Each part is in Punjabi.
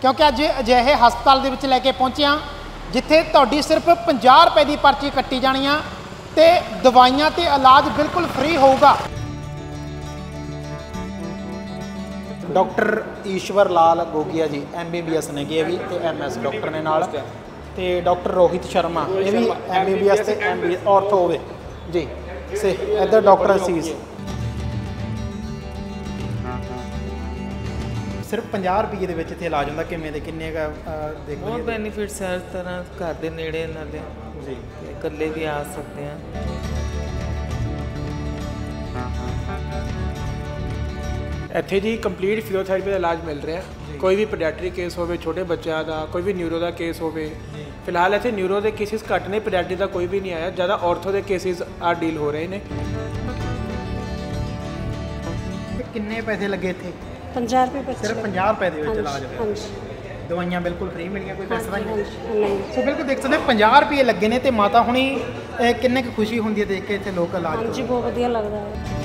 ਕਿਉਂਕਿ ਅੱਜ ਅਜਿਹੇ ਹਸਪਤਾਲ ਦੇ ਵਿੱਚ ਲੈ ਕੇ ਪਹੁੰਚਿਆ ਜਿੱਥੇ ਤੁਹਾਡੀ ਸਿਰਫ 50 ਰੁਪਏ ਦੀ ਪਰਚੀ ਕੱਟੀ ਜਾਣੀ ਆ ਤੇ ਦਵਾਈਆਂ ਤੇ ਇਲਾਜ ਬਿਲਕੁਲ ਫ੍ਰੀ ਹੋਊਗਾ। ਡਾਕਟਰ ਈਸ਼ਵਰ ਲਾਲ ਗੋਗੀਆ ਜੀ ਐਮਬੀਬੀਐਸ ਨੇ ਇਹ ਵੀ ਤੇ ਐਮਐਸ ਡਾਕਟਰ ਨੇ ਨਾਲ। ਤੇ ਡਾਕਟਰ ਰੋਹਿਤ ਸ਼ਰਮਾ ਇਹ ਵੀ ਐਮਬੀਬੀਐਸ ਤੇ ਐਮਬੀ ਆਰਥੋ ਹੋਵੇ। ਜੀ ਸੇ ਇੱਧਰ ਡਾਕਟਰ ਅਸੀਸ। ਸਿਰਫ 50 ਰੁਪਏ ਦੇ ਵਿੱਚ ਇੱਥੇ ਇਲਾਜ ਹੁੰਦਾ ਕਿਵੇਂ ਦੇ ਕਿੰਨੇ ਦਾ ਦੇਖ ਬਹੁਤ ਬੈਨੀਫਿਟਸ ਹੈ ਹਰ ਤਰ੍ਹਾਂ ਘਰ ਦੇ ਨੇੜੇ ਨਾਲੇ ਜੀ। ਤੇ ਇਕੱਲੇ ਵੀ ਆ ਸਕਦੇ ਆ। ਇੱਥੇ ਜੀ ਕੰਪਲੀਟ ਫਿਜ਼ੀਓਥੈਰੇਪੀ ਦਾ ਇਲਾਜ ਮਿਲ ਰਿਹਾ। ਕੋਈ ਵੀ ਪੀਡੀਆਟ੍ਰਿਕ ਕੇਸ ਹੋਵੇ ਛੋਟੇ ਬੱਚਿਆਂ ਦਾ ਕੋਈ ਵੀ ਨਿਊਰੋ ਦਾ ਕੇਸ ਹੋਵੇ। ਫਿਲਹਾਲ ਇੱਥੇ ਨਿਊਰੋ ਦੇ ਕੇਸਿਸ ਘੱਟ ਨੇ ਪੀਡੀਆਟ੍ਰਿਕ ਦਾ ਕੋਈ ਵੀ ਨਹੀਂ ਆਇਆ। ਜ਼ਿਆਦਾ ਆਰਥੋ ਦੇ ਕੇਸਿਸ ਆ ਡੀਲ ਹੋ ਰਹੇ ਨੇ। ਕਿੰਨੇ ਪੈਸੇ ਲੱਗੇ ਇੱਥੇ? 50 ਰੁਪਏ ਪਰਚੀ ਸਿਰਫ 50 ਰੁਪਏ ਦੇ ਵਿੱਚ ਇਲਾਜ ਹੋਇਆ ਹਾਂਜੀ ਦਵਾਈਆਂ ਬਿਲਕੁਲ ਫ੍ਰੀ ਮਿਲੀਆਂ ਕੋਈ ਪੈਸਾ ਹਾਂਜੀ ਨਹੀਂ ਹਾਂਜੀ ਨਹੀਂ ਸੋ ਬਿਲਕੁਲ ਦੇਖ ਸਕਦੇ ਹੋ 50 ਰੁਪਏ ਲੱਗੇ ਨੇ ਤੇ ਮਾਤਾ ਹੁਣੀ ਅਹ, ਕਿੰਨੇ ਕੁ ਖੁਸ਼ੀ ਹੁੰਦੀ ਹੈ ਦੇਖ ਕੇ ਇੱਥੇ ਲੋਕ ਇਲਾਜ ਹਾਂਜੀ ਬਹੁਤ ਵਧੀਆ ਲੱਗਦਾ ਹੈ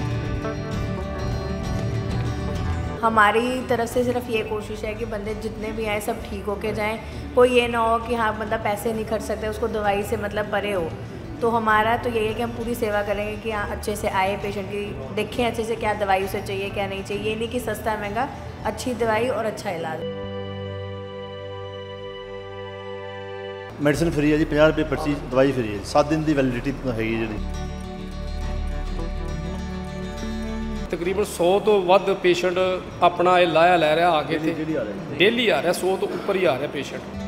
हमारी तरफ से सिर्फ ये कोशिश है कि बंदे जितने भी आए सब ठीक होके जाएं कोई ये ना हो कि हाँ बंदा पैसे नहीं खर्च सकते उसको दवाई से मतलब परे हो तो हमारा तो यही है कि हम पूरी सेवा करेंगे कि हाँ अच्छे से आए पेशेंट की देखें अच्छे से क्या दवाई उसे चाहिए क्या नहीं चाहिए ये नहीं कि सस्ता महंगा अच्छी दवाई और अच्छा इलाज ਮੈਡੀਸਨ ਫ੍ਰੀ ਹੈ ਜੀ 50 ਰੁਪਏ ਪਰਚੀ ਦਵਾਈ ਫ੍ਰੀ ਹੈ 7 ਦਿਨ ਦੀ ਵੈਲਿਡਿਟੀ ਹੈਗੀ ਜਿਹੜੀ ਤਕਰੀਬਨ 100 ਤੋਂ ਵੱਧ ਪੇਸ਼ੈਂਟ ਆਪਣਾ ਇਹ ਲਾਇਆ ਲੈ ਰਿਹਾ ਆ ਕੇ ਤੇ ਡੇਲੀ ਆ ਰਿਹਾ 100 ਤੋਂ ਉੱਪਰ ਹੀ ਆ ਰਿਹਾ ਪੇਸ਼ੈਂਟ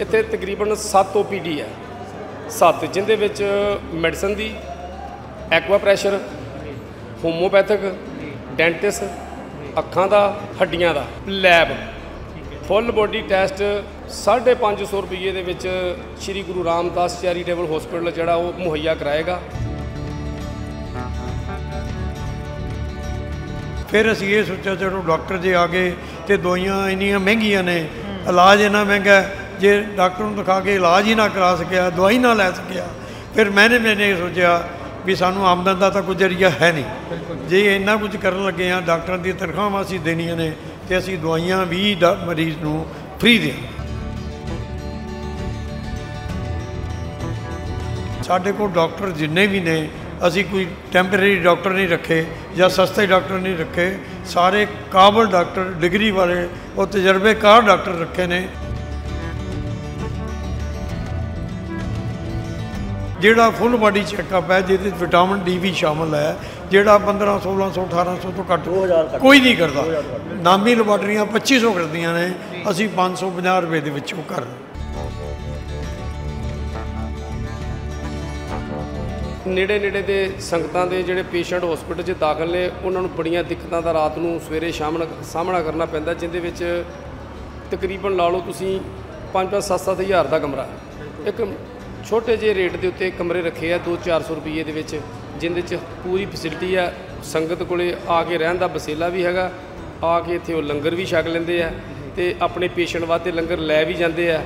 ਇੱਥੇ ਤਕਰੀਬਨ 7 ਓਪੀਡੀ ਹੈ। 7 ਜਿੰਦੇ ਵਿੱਚ ਮੈਡੀਸਨ ਦੀ ਐਕਵਾ ਪ੍ਰੈਸ਼ਰ ਹੋਮੋਪੈਥਿਕ ਡੈਂਟਿਸ ਅੱਖਾਂ ਦਾ, ਹੱਡੀਆਂ ਦਾ ਲੈਬ ਫੁੱਲ ਬੋਡੀ ਟੈਸਟ 550 ਰੁਪਏ ਦੇ ਵਿੱਚ ਸ੍ਰੀ ਗੁਰੂ ਰਾਮਦਾਸ ਚੈਰੀਟੇਬਲ ਹਸਪੀਟਲ ਜਿਹੜਾ ਉਹ ਮੁਹੱਈਆ ਕਰਾਏਗਾ। ਫਿਰ ਅਸੀਂ ਇਹ ਸੋਚਿਆ, ਚਲੋ ਡਾਕਟਰ ਜੇ ਆ ਗਏ ਤੇ ਦਵਾਈਆਂ ਇੰਨੀਆਂ ਮਹਿੰਗੀਆਂ ਨੇ, ਇਲਾਜ ਇੰਨਾ ਮਹਿੰਗਾ ਜੇ ਡਾਕਟਰ ਨੂੰ ਦਿਖਾ ਕੇ ਇਲਾਜ ਹੀ ਨਾ ਕਰਾ ਸਕਿਆ ਦਵਾਈ ਨਾ ਲੈ ਸਕਿਆ ਫਿਰ ਮੈਨੇ ਮੈਨੇ ਸੋਚਿਆ ਵੀ ਸਾਨੂੰ ਆਮਦਨ ਦਾ ਤਾਂ ਕੋਈ ਜ਼ਰੀਆ ਹੈ ਨਹੀਂ। ਜੇ ਇੰਨਾ ਕੁਝ ਕਰਨ ਲੱਗੇ ਆ ਡਾਕਟਰਾਂ ਦੀ ਤਨਖਾਹਾਂ ਅਸੀਂ ਦੇਣੀਆਂ ਨੇ ਤੇ ਅਸੀਂ ਦਵਾਈਆਂ ਵੀ ਮਰੀਜ਼ ਨੂੰ ਫ੍ਰੀ ਦੇ ਸਾਡੇ ਕੋਲ ਡਾਕਟਰ ਜਿੰਨੇ ਵੀ ਨੇ ਅਸੀਂ ਕੋਈ ਟੈਂਪਰੇਰੀ ਡਾਕਟਰ ਨਹੀਂ ਰੱਖੇ ਜਾਂ ਸਸਤੇ ਡਾਕਟਰ ਨਹੀਂ ਰੱਖੇ। ਸਾਰੇ ਕਾਬਲ ਡਾਕਟਰ ਡਿਗਰੀ ਵਾਲੇ ਉਹ ਤਜਰਬੇਕਾਰ ਡਾਕਟਰ ਰੱਖੇ ਨੇ। ਜਿਹੜਾ ਫੁੱਲ ਬਾਡੀ ਚੈੱਕਅਪ ਹੈ ਜਿਹਦੇ ਵਿੱਚ ਵਿਟਾਮਿਨ ਡੀ ਵੀ ਸ਼ਾਮਲ ਹੈ ਜਿਹੜਾ 15 1600 1800 ਤੋਂ ਘੱਟ ਕੋਈ ਨਹੀਂ ਕਰਦਾ। ਨਾਮੀ ਲੈਬਾਰਟਰੀਆਂ 2500 ਕਰਦੀਆਂ ਨੇ ਅਸੀਂ 550 ਰੁਪਏ ਦੇ ਵਿੱਚ ਉਹ ਕਰ ਨੇੜੇ ਨੇੜੇ ਦੇ ਸੰਗਤਾਂ ਦੇ ਜਿਹੜੇ ਪੇਸ਼ੈਂਟ ਹਸਪੀਟਲ 'ਚ ਦਾਖਲ ਨੇ ਉਹਨਾਂ ਨੂੰ ਬੜੀਆਂ ਦਿੱਕਤਾਂ ਦਾ ਰਾਤ ਨੂੰ ਸਵੇਰੇ ਸ਼ਾਮ ਨੂੰ ਸਾਹਮਣਾ ਕਰਨਾ ਪੈਂਦਾ ਜਿੰਦੇ ਵਿੱਚ ਤਕਰੀਬਨ ਲਾ ਲਓ ਤੁਸੀਂ 5-5 7-7 ਹਜ਼ਾਰ ਦਾ ਕਮਰਾ ਇੱਕ ਛੋਟੇ ਜਿਹੇ ਰੇਟ ਦੇ ਉੱਤੇ ਕਮਰੇ ਰੱਖੇ ਆ 2-400 ਰੁਪਏ ਦੇ ਵਿੱਚ, ਜਿੰਦੇ 'ਚ ਪੂਰੀ ਫੈਸਿਲਿਟੀ ਆ। ਸੰਗਤ ਕੋਲੇ ਆ ਕੇ ਰਹਿਣ ਦਾ ਬਸੇਲਾ ਵੀ ਹੈਗਾ, ਆ ਕੇ ਇੱਥੇ ਉਹ ਲੰਗਰ ਵੀ ਛਕ ਲੈਂਦੇ ਆ ਤੇ ਆਪਣੇ ਪੇਸ਼ੈਂਟ ਵਾਸਤੇ ਲੰਗਰ ਲੈ ਵੀ ਜਾਂਦੇ ਆ।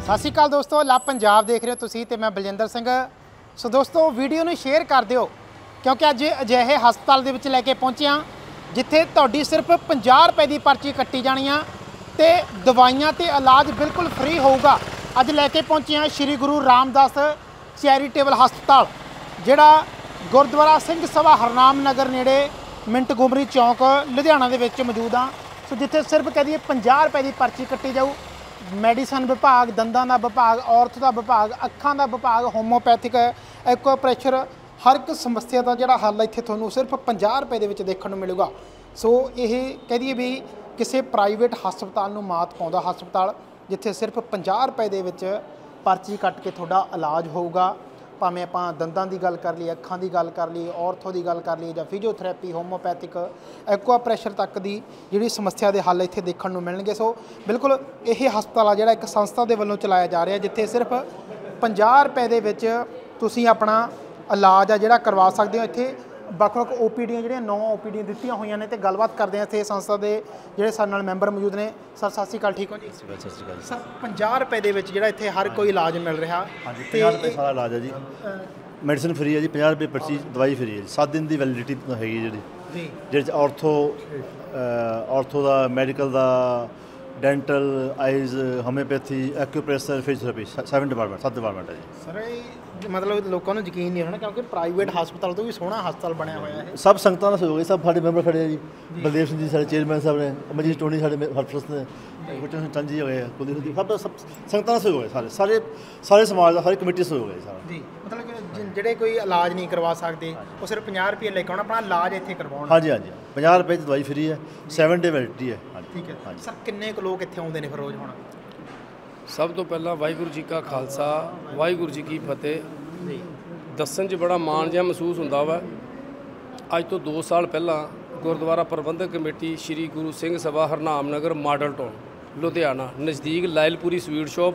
ਸਤਿ ਸ਼੍ਰੀ ਅਕਾਲ ਦੋਸਤੋ, ਲਾ ਪੰਜਾਬ ਦੇਖ ਰਹੇ ਹੋ ਤੁਸੀਂ ਤੇ ਮੈਂ ਬਲਜਿੰਦਰ ਸਿੰਘ। ਸੋ ਦੋਸਤੋ ਵੀਡੀਓ ਨੂੰ ਸ਼ੇਅਰ ਕਰ ਦਿਓ। ਕਿਉਂਕਿ ਅੱਜ ਅਜਿਹੇ ਹਸਪਤਾਲ ਦੇ ਵਿੱਚ ਲੈ ਕੇ ਪਹੁੰਚਿਆ ਜਿੱਥੇ ਤੁਹਾਡੀ ਸਿਰਫ 50 ਰੁਪਏ ਦੀ ਪਰਚੀ ਕੱਟੀ ਜਾਣੀ ਆ ਤੇ ਦਵਾਈਆਂ ਤੇ ਇਲਾਜ ਬਿਲਕੁਲ ਫ੍ਰੀ ਹੋਊਗਾ। ਅੱਜ ਲੈ ਕੇ ਪਹੁੰਚਿਆ ਸ਼੍ਰੀ ਗੁਰੂ ਰਾਮਦਾਸ ਚੈਰੀਟੇਬਲ ਹਸਪਤਾਲ, ਜਿਹੜਾ ਗੁਰਦੁਆਰਾ ਸਿੰਘ ਸਭਾ ਹਰਨਾਮ ਨਗਰ ਨੇੜੇ ਮਿੰਟ ਗੁਮਰੀ ਚੌਂਕ, ਲੁਧਿਆਣਾ ਦੇ ਵਿੱਚ ਮੌਜੂਦ ਆ ਸੋ ਜਿੱਥੇ ਸਿਰਫ ਕਹਿ ਦਈਏ 50 ਰੁਪਏ ਦੀ ਪਰਚੀ ਕੱਟੀ ਜਾਊ। ਮੈਡੀਸਨ ਵਿਭਾਗ, ਦੰਦਾਂ ਦਾ ਵਿਭਾਗ ਔਰਥ ਦਾ ਵਿਭਾਗ, ਅੱਖਾਂ ਦਾ ਵਿਭਾਗ ਹੋਮੋਪੈਥਿਕ ਐਕੋ ਪ੍ਰੈਸ਼ਰ ਹਰ ਇੱਕ ਸਮੱਸਿਆ ਦਾ ਜਿਹੜਾ ਹੱਲ ਇੱਥੇ ਤੁਹਾਨੂੰ ਸਿਰਫ 50 ਰੁਪਏ ਦੇ ਵਿੱਚ ਦੇਖਣ ਨੂੰ ਮਿਲੂਗਾ। ਸੋ ਇਹ ਕਹਿ ਦਈਏ ਵੀ ਕਿਸੇ ਪ੍ਰਾਈਵੇਟ ਹਸਪਤਾਲ ਨੂੰ ਮਾਤ ਪਾਉਂਦਾ ਹਸਪਤਾਲ, ਜਿੱਥੇ ਸਿਰਫ 50 ਰੁਪਏ ਦੇ ਵਿੱਚ ਪਰਚੀ ਕੱਟ ਕੇ ਤੁਹਾਡਾ ਇਲਾਜ ਹੋਊਗਾ। ਭਾਵੇਂ ਆਪਾਂ ਦੰਦਾਂ ਦੀ ਗੱਲ ਕਰ ਲਈ ਅੱਖਾਂ ਦੀ ਗੱਲ ਕਰ ਲਈ ਔਰਥੋ ਦੀ ਗੱਲ ਕਰ ਲਈ ਜਾਂ ਫਿਜ਼ੀਓਥੈਰੇਪੀ ਹੋਮੋਪੈਥਿਕ ਐਕਵਾ ਤੱਕ ਦੀ ਜਿਹੜੀ ਸਮੱਸਿਆ ਦੇ ਹੱਲ ਇੱਥੇ ਦੇਖਣ ਨੂੰ ਮਿਲਣਗੇ। ਸੋ ਬਿਲਕੁਲ ਇਹ ਹਸਪਤਾਲ ਆ ਜਿਹੜਾ ਇੱਕ ਸੰਸਥਾ ਦੇ ਵੱਲੋਂ ਚਲਾਇਆ ਜਾ ਰਿਹਾ, ਜਿੱਥੇ ਸਿਰਫ 50 ਰੁਪਏ ਦੇ ਵਿੱਚ ਤੁਸੀਂ ਆਪਣਾ ਇਲਾਜ ਆ ਜਿਹੜਾ ਕਰਵਾ ਸਕਦੇ ਹੋ। ਇੱਥੇ ਵੱਖ-ਵੱਖ ਓਪੀਡੀਆਂ ਜਿਹੜੀਆਂ ਨੌ ਓਪੀਡੀਆਂ ਦਿੱਤੀਆਂ ਹੋਈਆਂ ਨੇ ਤੇ ਗੱਲਬਾਤ ਕਰਦੇ ਹਾਂ ਇੱਥੇ ਸੰਸਥਾ ਦੇ ਜਿਹੜੇ ਸਾਡੇ ਨਾਲ ਮੈਂਬਰ ਮੌਜੂਦ ਨੇ। ਸਰ ਸਤਿ ਸ਼੍ਰੀ ਅਕਾਲ ਠੀਕ ਹੋ ਜੀ? ਸਤਿ ਸ਼੍ਰੀ ਅਕਾਲ ਸਰ 50 ਰੁਪਏ ਦੇ ਵਿੱਚ ਜਿਹੜਾ ਇੱਥੇ ਹਰ ਕੋਈ ਇਲਾਜ ਮਿਲ ਰਿਹਾ। ਹਾਂਜੀ ਤੇ 50 ਰੁਪਏ ਸਾਰਾ ਇਲਾਜ ਹੈ ਜੀ। ਮੈਡੀਸਨ ਫ੍ਰੀ ਹੈ ਜੀ 50 ਰੁਪਏ ਪਰਚੀ ਦਵਾਈ ਫ੍ਰੀ ਹੈ ਜੀ। 7 ਦਿਨ ਦੀ ਵੈਲਿਡਿਟੀ ਹੈਗੀ ਜਿਹੜੀ। ਜੀ। ਜਿਹਦੇ ਚ ਆਰਥੋ ਆਰਥੋ ਦਾ ਮੈਡੀਕਲ ਦਾ dental eyes homeopathy acupressure physiotherapy 7 department 7 department ਹੈ ਜੀ। ਸਰ ਇਹ ਮਤਲਬ ਲੋਕਾਂ ਨੂੰ ਯਕੀਨ ਨਹੀਂ ਹੋਣਾ ਕਿਉਂਕਿ ਪ੍ਰਾਈਵੇਟ ਹਸਪਤਾਲ ਤੋਂ ਵੀ ਸੋਹਣਾ ਹਸਪਤਾਲ ਬਣਿਆ ਹੋਇਆ ਹੈ ਸਭ ਸੰਗਤਾਂ ਦਾ ਸਹਿਯੋਗ ਹੈ ਸਭ ਸਾਡੇ ਮੈਂਬਰ ਖੜੇ ਆ ਜੀ। ਬਲਦੇਵ ਸਿੰਘ ਜੀ ਸਾਡੇ ਚੇਅਰਮੈਨ ਸਾਹਿਬ ਨੇ ਅਮਰਜੀਤ ਟੋਨੀ ਸਾਡੇ ਹਰਪ੍ਰਸਤ ਨੇ ਗੁਰਚਰਨ ਸਿੰਘ ਚੰਦ ਜੀ ਹੋਏ ਆ ਕੁਲਦੀਪ ਜੀ, ਸਭ ਦਾ ਸਭ ਸੰਗਤਾਂ ਦਾ ਸਹਿਯੋਗ ਹੈ ਸਾਰੇ ਸਾਰੇ ਸਾਰੇ ਸਮਾਜ ਦਾ ਸਾਰੀ ਕਮੇਟੀ ਸਹਿਯੋਗ ਹੈ ਸਾਰਾ। ਜੀ ਮਤਲਬ ਕਿ ਜਿਹੜੇ ਕੋਈ ਇਲਾਜ ਨਹੀਂ ਕਰਵਾ ਸਕਦੇ ਉਹ ਸਿਰਫ 50 ਰੁਪਏ ਲੈ ਕੇ ਆਉਣਾ ਆਪਣਾ ਇਲਾਜ ਇੱਥੇ ਕਰਵਾਉਣ। ਹਾਂਜੀ ਹਾਂਜੀ 50 ਰੁਪਏ ਦੀ ਦਵਾਈ ਫ੍ਰੀ ਹੈ 7 ਡੇ ਵੈਲਿਡਿਟੀ ਹੈ ਠੀਕ ਹੈ। ਸਰ ਕਿੰਨੇ ਕੁ ਲੋਕ ਇੱਥੇ ਆਉਂਦੇ ਨੇ ਫਿਰ ਰੋਜ਼ ਹੁਣ? ਸਭ ਤੋਂ ਪਹਿਲਾਂ ਵਾਹਿਗੁਰੂ ਜੀ ਕਾ ਖਾਲਸਾ, ਵਾਹਿਗੁਰੂ ਜੀ ਕੀ ਫਤਿਹ। ਦੱਸਣ 'ਚ ਬੜਾ ਮਾਣ ਜਿਹਾ ਮਹਿਸੂਸ ਹੁੰਦਾ ਵਾ। ਅੱਜ ਤੋਂ 2 ਸਾਲ ਪਹਿਲਾਂ Gurdwara Prabandhak committee Shri Guru Singh Sabha Harnam Nagar model town, Ludhiana, ਨਜ਼ਦੀਕ ਲਾਇਲਪੁਰੀ ਸਵੀਟ ਸ਼ਾਪ,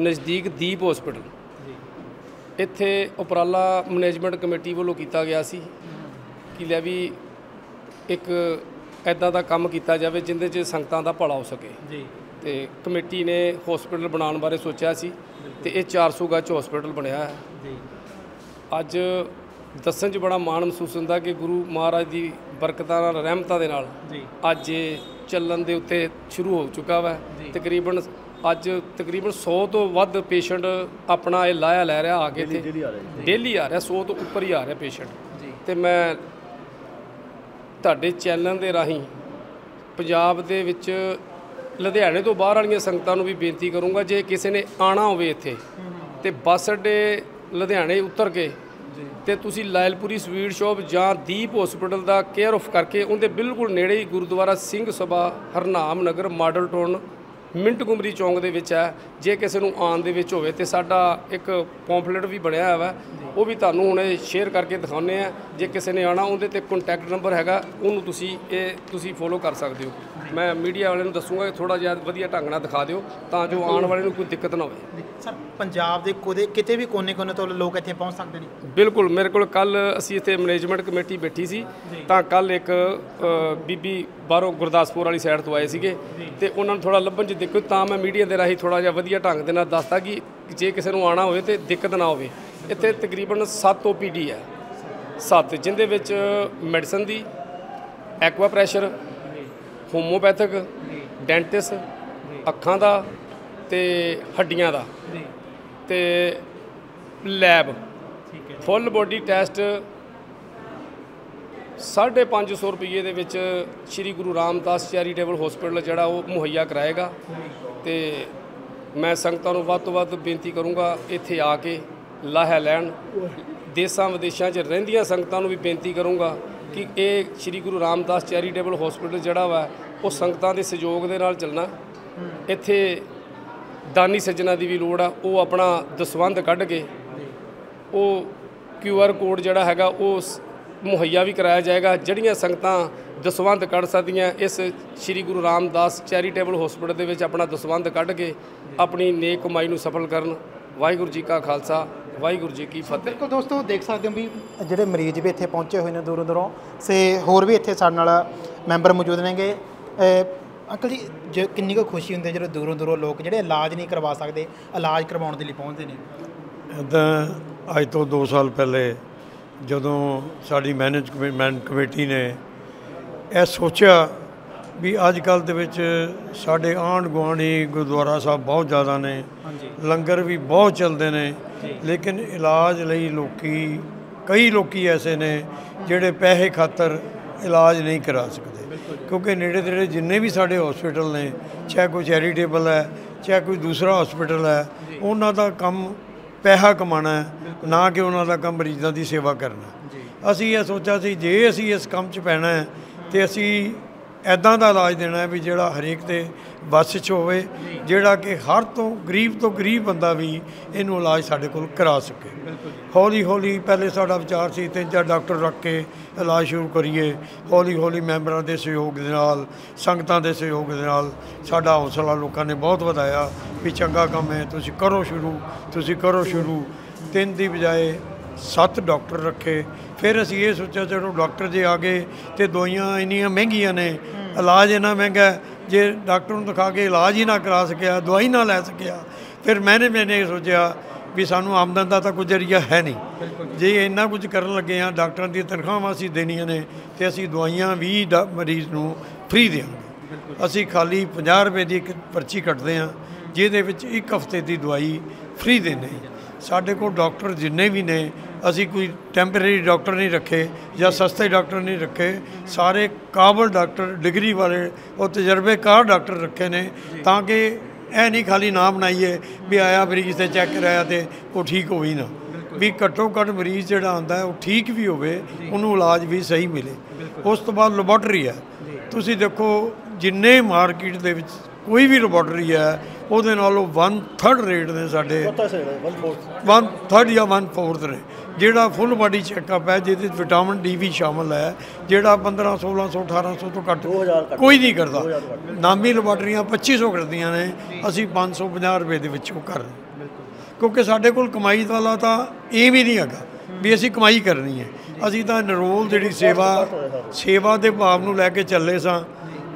ਨਜ਼ਦੀਕ ਦੀਪ ਹਸਪੀਟਲ ਇੱਥੇ ਉਪਰਾਲਾ ਮੈਨੇਜਮੈਂਟ ਕਮੇਟੀ ਵੱਲੋਂ ਕੀਤਾ ਗਿਆ ਸੀ ਕਿ ਲੈ ਵੀ ਇੱਕ ਐਦਾਂ ਦਾ ਕੰਮ ਕੀਤਾ ਜਾਵੇ, ਜਿੰਦੇ 'ਚ ਸੰਗਤਾਂ ਦਾ ਭਲਾ ਹੋ ਸਕੇ। ਜੀ। ਤੇ ਕਮੇਟੀ ਨੇ ਹਸਪੀਟਲ ਬਣਾਉਣ ਬਾਰੇ ਸੋਚਿਆ ਸੀ ਤੇ ਇਹ 400 ਗੱਜ ਹਸਪੀਟਲ ਬਣਿਆ ਹੈ। ਜੀ। ਅੱਜ ਦੱਸਣ 'ਚ ਬੜਾ ਮਾਣ ਮਹਿਸੂਸ ਹੁੰਦਾ ਕਿ ਗੁਰੂ ਮਹਾਰਾਜ ਦੀ ਬਰਕਤਾਂ ਨਾਲ ਰਹਿਮਤਾਂ ਦੇ ਨਾਲ ਜੀ। ਅੱਜ ਇਹ ਚੱਲਣ ਦੇ ਉੱਤੇ ਸ਼ੁਰੂ ਹੋ ਚੁੱਕਾ ਵਾ। ਤਕਰੀਬਨ ਅੱਜ ਤਕਰੀਬਨ 100 ਤੋਂ ਵੱਧ ਪੇਸ਼ੈਂਟ ਆਪਣਾ ਇਹ ਲਾਇਆ ਲੈ ਰਿਹਾ ਆ ਕੇ ਰਹੀ ਡੇਲੀ ਆ ਰਿਹਾ 100 ਤੋਂ ਉੱਪਰ ਹੀ ਆ ਰਿਹਾ ਪੇਸ਼ੈਂਟ ਤੇ ਮੈਂ ਤੁਹਾਡੇ ਚੈਨਲ ਦੇ ਰਾਹੀਂ ਪੰਜਾਬ ਦੇ ਵਿੱਚ ਲੁਧਿਆਣੇ ਤੋਂ ਬਾਹਰ ਵਾਲੀਆਂ ਸੰਗਤਾਂ ਨੂੰ ਵੀ ਬੇਨਤੀ ਕਰੂੰਗਾ ਜੇ ਕਿਸੇ ਨੇ ਆਣਾ ਹੋਵੇ ਇੱਥੇ ਤੇ ਬੱਸ ਅੱਡੇ ਲੁਧਿਆਣੇ ਉਤਰ ਕੇ ਤੇ ਤੁਸੀਂ ਲਾਇਲਪੁਰੀ ਸਵੀਟ ਸ਼ਾਪ ਜਾਂ ਦੀਪ ਹਸਪੀਟਲ ਦਾ ਕੇਅਰ ਆਫ ਕਰਕੇ ਉਹਦੇ ਬਿਲਕੁਲ ਨੇੜੇ ਹੀ Gurdwara Singh Sabha Harnam Nagar model town Montgomery Chowk ਦੇ ਵਿੱਚ ਹੈ। ਜੇ ਕਿਸੇ ਨੂੰ ਆਉਣ ਦੇ ਵਿੱਚ ਹੋਵੇ ਤੇ ਸਾਡਾ ਇੱਕ ਪੌਂਫਲੇਟ ਵੀ ਬਣਿਆ ਹੋਇਆ ਵਾ ਉਹ ਵੀ ਤੁਹਾਨੂੰ ਹੁਣੇ ਸ਼ੇਅਰ ਕਰਕੇ ਦਿਖਾਉਂਦੇ ਆ ਜੇ ਕਿਸੇ ਨੇ ਆਣਾ ਉਹਦੇ ਤੇ ਕੰਟੈਕਟ ਨੰਬਰ ਹੈਗਾ ਉਹਨੂੰ ਤੁਸੀਂ ਇਹ ਤੁਸੀਂ ਫੋਲੋ ਕਰ ਸਕਦੇ ਹੋ। ਮੈਂ ਮੀਡੀਆ ਵਾਲਿਆਂ ਨੂੰ ਦੱਸੂਗਾ ਕਿ ਥੋੜਾ ਜਿਹਾ ਵਧੀਆ ਢੰਗ ਨਾਲ ਦਿਖਾ ਦਿਓ ਤਾਂ ਜੋ ਆਉਣ ਵਾਲੇ ਨੂੰ ਕੋਈ ਦਿੱਕਤ ਨਾ ਹੋਵੇ। ਸਰ ਪੰਜਾਬ ਦੇ ਕੋਦੇ ਕਿਤੇ ਵੀ ਕੋਨੇ-ਕੋਨੇ ਤੋਂ ਲੋਕ ਇੱਥੇ ਪਹੁੰਚ ਸਕਦੇ ਨੇ? ਬਿਲਕੁਲ ਮੇਰੇ ਕੋਲ ਕੱਲ ਅਸੀਂ ਇੱਥੇ ਮੈਨੇਜਮੈਂਟ ਕਮੇਟੀ ਬੈਠੀ ਸੀ ਤਾਂ ਕੱਲ ਇੱਕ ਬੀਬੀ ਬਾਹਰੋਂ ਗੁਰਦਾਸਪੁਰ ਵਾਲੀ ਸਾਈਡ ਤੋਂ ਆਏ ਸੀਗੇ। ਤੇ ਉਹਨਾਂ ਨੂੰ ਥੋੜਾ ਲੱਭਣ 'ਚ ਦਿੱਕਤ ਤਾਂ ਮੈਂ ਮੀਡੀਆ ਦੇ ਰਾਹੀਂ ਥੋੜਾ ਜਿਹਾ ਵਧੀਆ ਢੰਗ ਦੇ ਨਾਲ ਦੱਸਤਾ ਕਿ ਜੇ ਕਿਸੇ ਨੂੰ ਆਣਾ ਹੋਵੇ ਤੇ ਦਿੱਕਤ ਨਾ ਹੋਵੇ। ਇੱਥੇ ਤਕਰੀਬਨ 7 ਓਪੀਡੀ ਹੈ। 7 ਜਿੰਦੇ ਵਿੱਚ ਮੈਡੀਸਨ ਦੀ ਐਕਵਾ ਪ੍ਰੈਸ਼ਰ ਹੋਮੋਪੈਥਿਕ ਡੈਂਟਿਸ ਅੱਖਾਂ ਦਾ ਤੇ ਹੱਡੀਆਂ ਦਾ। ਤੇ ਲੈਬ ਫੁੱਲ ਬੋਡੀ ਟੈਸਟ 550 ਰੁਪਏ ਦੇ ਵਿੱਚ ਸ੍ਰੀ ਗੁਰੂ ਰਾਮਦਾਸ ਚੈਰੀਟੇਬਲ ਹਸਪੀਟਲ ਜਿਹੜਾ ਉਹ ਮੁਹੱਈਆ ਕਰਾਏਗਾ। ਤੇ ਮੈਂ ਸੰਗਤਾਂ ਨੂੰ ਵੱਧ ਤੋਂ ਵੱਧ ਬੇਨਤੀ ਕਰੂੰਗਾ ਇੱਥੇ ਆ ਕੇ ਲਾਹਾ ਲੈਣ। ਦੇਸਾਂ ਵਿਦੇਸ਼ਾਂ 'ਚ ਰਹਿੰਦੀਆਂ ਸੰਗਤਾਂ ਨੂੰ ਵੀ ਬੇਨਤੀ ਕਰੂੰਗਾ ਕਿ ਇਹ ਸ੍ਰੀ ਗੁਰੂ ਰਾਮਦਾਸ ਚੈਰੀਟੇਬਲ ਹਸਪੀਟਲ ਜਿਹੜਾ ਵਾ, ਉਹ ਸੰਗਤਾਂ ਦੇ ਸਹਿਯੋਗ ਦੇ ਨਾਲ ਚੱਲਣਾ। ਇੱਥੇ ਦਾਨੀ ਸੱਜਣਾ ਦੀ ਵੀ ਲੋੜ ਆ, ਉਹ ਆਪਣਾ ਦਸਵੰਧ ਕੱਢ ਕੇ ਉਹ ਕਿਊ ਆਰ ਕੋਡ ਜਿਹੜਾ ਹੈਗਾ, ਉਹ ਸ- ਮੁਹੱਈਆ ਵੀ ਕਰਾਇਆ ਜਾਏਗਾ। ਜਿਹੜੀਆਂ ਸੰਗਤਾਂ ਦਸਵੰਧ ਕੱਢ ਸਕਦੀਆਂ, ਇਸ ਸ੍ਰੀ ਗੁਰੂ ਰਾਮਦਾਸ ਚੈਰੀਟੇਬਲ ਹਸਪੀਟਲ ਦੇ ਵਿੱਚ ਆਪਣਾ ਦਸਵੰਧ ਕੱਢ ਕੇ ਆਪਣੀ ਨੇਕ ਕਮਾਈ ਨੂੰ ਸਫਲ ਕਰਨ। ਵਾਹਿਗੁਰੂ ਜੀ ਕਾ ਖਾਲਸਾ। ਵਾਹਿਗੁਰੂ ਜੀ ਕੀ ਫਤਿਹ। ਬਿਲਕੁਲ ਦੋਸਤੋ ਦੇਖ ਸਕਦੇ ਹੋ ਵੀ ਜਿਹੜੇ ਮਰੀਜ਼ ਵੀ ਇੱਥੇ ਪਹੁੰਚੇ ਹੋਏ ਨੇ ਦੂਰੋਂ ਦੂਰੋਂ ਸੇ ਹੋਰ ਵੀ ਇੱਥੇ ਸਾਡੇ ਨਾਲ ਮੈਂਬਰ ਮੌਜੂਦ ਨੇਗੇ। ਅੰਕਲ ਜੀ ਜੇ ਕਿੰਨੀ ਕੁ ਖੁਸ਼ੀ ਹੁੰਦੀ ਹੈ ਜਦੋਂ ਦੂਰੋਂ ਦੂਰੋਂ ਲੋਕ ਜਿਹੜੇ ਇਲਾਜ ਨਹੀਂ ਕਰਵਾ ਸਕਦੇ ਇਲਾਜ ਕਰਵਾਉਣ ਦੇ ਲਈ ਪਹੁੰਚਦੇ ਨੇ? ਇੱਦਾਂ ਅੱਜ ਤੋਂ 2 ਸਾਲ ਪਹਿਲੇ ਜਦੋਂ ਸਾਡੀ ਮੈਨੇਜਮੈਂਟ ਕਮੇਟੀ ਨੇ ਇਹ ਸੋਚਿਆ ਵੀ ਅੱਜ ਕੱਲ੍ਹ ਦੇ ਵਿੱਚ ਸਾਡੇ ਆਂਢ ਗੁਆਂਢੀ ਗੁਰਦੁਆਰਾ ਸਾਹਿਬ ਬਹੁਤ ਜ਼ਿਆਦਾ ਨੇ ਲੰਗਰ ਵੀ ਬਹੁਤ ਚੱਲਦੇ ਨੇ। ਲੇਕਿਨ ਇਲਾਜ ਲਈ ਲੋਕੀ ਕਈ ਲੋਕੀ ਐਸੇ ਨੇ ਜਿਹੜੇ ਪੈਸੇ ਖਾਤਰ ਇਲਾਜ ਨਹੀਂ ਕਰਾ ਸਕਦੇ। ਕਿਉਂਕਿ ਨੇੜੇ ਤੇੜੇ ਜਿੰਨੇ ਵੀ ਸਾਡੇ ਹਸਪੀਟਲ ਨੇ ਚਾਹੇ ਕੋਈ ਚੈਰੀਟੇਬਲ ਹੈ ਚਾਹੇ ਕੋਈ ਦੂਸਰਾ ਹਸਪੀਟਲ ਹੈ ਉਹਨਾਂ ਦਾ ਕੰਮ ਪੈਸਾ ਕਮਾਉਣਾ ਹੈ ਨਾ ਕਿ ਉਹਨਾਂ ਦਾ ਕੰਮ ਮਰੀਜ਼ਾਂ ਦੀ ਸੇਵਾ ਕਰਨਾ। ਅਸੀਂ ਇਹ ਸੋਚਿਆ ਸੀ ਜੇ ਅਸੀਂ ਇਸ ਕੰਮ 'ਚ ਪੈਣਾ ਹੈ ਤੇ ਅਸੀਂ ਐਦਾਂ ਦਾ ਇਲਾਜ ਦੇਣਾ ਵੀ ਜਿਹੜਾ ਹਰੇਕ ਤੇ ਵੱਸ 'ਚ ਹੋਵੇ ਜਿਹੜਾ ਕਿ ਹਰ ਤੋਂ ਗਰੀਬ ਤੋਂ ਗਰੀਬ ਬੰਦਾ ਵੀ ਇਹਨੂੰ ਇਲਾਜ ਸਾਡੇ ਕੋਲ ਕਰਾ ਸਕੇ। ਹੌਲੀ ਹੌਲੀ ਪਹਿਲੇ ਸਾਡਾ ਵਿਚਾਰ ਸੀ ਤਿੰਨ ਚਾਰ ਡਾਕਟਰ ਰੱਖ ਕੇ ਇਲਾਜ ਸ਼ੁਰੂ ਕਰੀਏ। ਹੌਲੀ ਹੌਲੀ ਮੈਂਬਰਾਂ ਦੇ ਸਹਿਯੋਗ ਦੇ ਨਾਲ ਸੰਗਤਾਂ ਦੇ ਸਹਿਯੋਗ ਦੇ ਨਾਲ ਸਾਡਾ ਹੌਸਲਾ ਲੋਕਾਂ ਨੇ ਬਹੁਤ ਵਧਾਇਆ ਵੀ ਚੰਗਾ ਕੰਮ ਹੈ ਤੁਸੀਂ ਕਰੋ ਸ਼ੁਰੂ ਤੁਸੀਂ ਕਰੋ ਸ਼ੁਰੂ। ਤਿੰਨ ਦੀ ਬਜਾਏ ਸੱਤ ਡਾਕਟਰ ਰੱਖੇ। ਫਿਰ ਅਸੀਂ ਇਹ ਸੋਚਿਆ ਚਲੋ ਡਾਕਟਰ ਜੇ ਆ ਗਏ ਤੇ ਦਵਾਈਆਂ ਇੰਨੀਆਂ ਮਹਿੰਗੀਆਂ ਨੇ ਇਲਾਜ ਇੰਨਾ ਮਹਿੰਗਾ ਜੇ ਡਾਕਟਰ ਨੂੰ ਦਿਖਾ ਕੇ ਇਲਾਜ ਹੀ ਨਾ ਕਰਾ ਸਕਿਆ ਦਵਾਈ ਨਾ ਲੈ ਸਕਿਆ ਫਿਰ ਮੈਨੇਜਮੈਂਟ ਨੇ ਇਹ ਸੋਚਿਆ ਵੀ ਸਾਨੂੰ ਆਮਦਨ ਦਾ ਤਾਂ ਕੋਈ ਜ਼ਰੀਆ ਹੈ ਨਹੀਂ। ਜੇ। ਇੰਨਾ ਕੁਝ ਕਰਨ ਲੱਗੇ ਆ ਡਾਕਟਰਾਂ ਦੀਆਂ ਤਨਖਾਹਾਂ ਅਸੀਂ ਦੇਣੀਆਂ ਨੇ ਤੇ ਅਸੀਂ ਦਵਾਈਆਂ ਵੀ ਮਰੀਜ਼ ਨੂੰ ਫ੍ਰੀ ਦੇਵਾਂਗੇ। ਅਸੀਂ ਖਾਲੀ 50 ਰੁਪਏ ਦੀ ਇੱਕ ਪਰਚੀ ਕੱਟਦੇ ਆ ਜਿਹਦੇ ਵਿੱਚ ਇੱਕ ਹਫ਼ਤੇ ਦੀ ਦਵਾਈ ਫ੍ਰੀ ਦਿੰਦੇ ਹਾਂ। ਸਾਡੇ ਕੋਲ ਡਾਕਟਰ ਜਿੰਨੇ ਵੀ ਨੇ ਅਸੀਂ ਕੋਈ ਟੈਂਪਰੇਰੀ ਡਾਕਟਰ ਨਹੀਂ ਰੱਖੇ ਜਾਂ ਸਸਤੇ ਡਾਕਟਰ ਨਹੀਂ ਰੱਖੇ। ਸਾਰੇ ਕਾਬਲ ਡਾਕਟਰ ਡਿਗਰੀ ਵਾਲੇ ਉਹ ਤਜਰਬੇਕਾਰ ਡਾਕਟਰ ਰੱਖੇ ਨੇ ਤਾਂ ਕਿ ਇਹ ਨਹੀਂ ਖਾਲੀ ਨਾ ਬਣਾਈਏ ਵੀ ਆਇਆ ਮਰੀਜ਼ ਤੇ ਚੈੱਕ ਕਰਾਇਆ ਤੇ ਉਹ ਠੀਕ ਹੋਈ ਨਾ। ਵੀ ਘੱਟੋ ਘੱਟ ਮਰੀਜ਼ ਜਿਹੜਾ ਆਉਂਦਾ ਹੈ ਉਹ ਠੀਕ ਵੀ ਹੋਵੇ ਉਹਨੂੰ ਇਲਾਜ ਵੀ ਸਹੀ ਮਿਲੇ। ਉਸ ਤੋਂ ਬਾਅਦ ਲੈਬੋਰਟਰੀ ਹੈ। ਤੁਸੀਂ ਦੇਖੋ ਜਿੰਨੇ ਮਾਰਕੀਟ ਦੇ ਵਿੱਚ ਕੋਈ ਵੀ ਲੈਬੋਰਟਰੀ ਹੈ ਉਹਦੇ ਨਾਲੋਂ 1/3 ਰੇਟ ਨੇ ਸਾਡੇ। ਪਤਾ ਸੇ ਵਨ ਫੋਰਥ ਵਨ ਥਰਡ ਜਾਂ ਵਨ ਫੋਰਥ ਨੇ। ਜਿਹੜਾ ਫੁੱਲ ਬਾਡੀ ਚੈੱਕਅਪ ਹੈ ਜਿਹਦੇ ਵਿੱਚ ਵਿਟਾਮਿਨ ਡੀ ਵੀ ਸ਼ਾਮਲ ਹੈ ਜਿਹੜਾ 15 1600 1800 ਤੋਂ ਘੱਟ 2000 ਘੱਟ। ਕੋਈ ਨਹੀਂ ਕਰਦਾ। ਨਾਮੀ ਲੈਬਾਰਟਰੀਆਂ 2500 ਕਰਦੀਆਂ ਨੇ ਅਸੀਂ 550 ਰੁਪਏ ਦੇ ਵਿੱਚ ਉਹ ਕਰ ਰਹੇ ਕਿਉਂਕਿ ਸਾਡੇ ਕੋਲ ਕਮਾਈ ਵਾਲਾ ਤਾਂ ਇਹ ਵੀ ਨਹੀਂ ਹੈਗਾ ਵੀ ਅਸੀਂ ਕਮਾਈ ਕਰਨੀ ਹੈ। ਅਸੀਂ ਤਾਂ ਨਰੋਲ ਜਿਹੜੀ ਸੇਵਾ ਸੇਵਾ ਦੇ ਭਾਵ ਨੂੰ ਲੈ ਕੇ ਚੱਲੇ ਸਾਂ।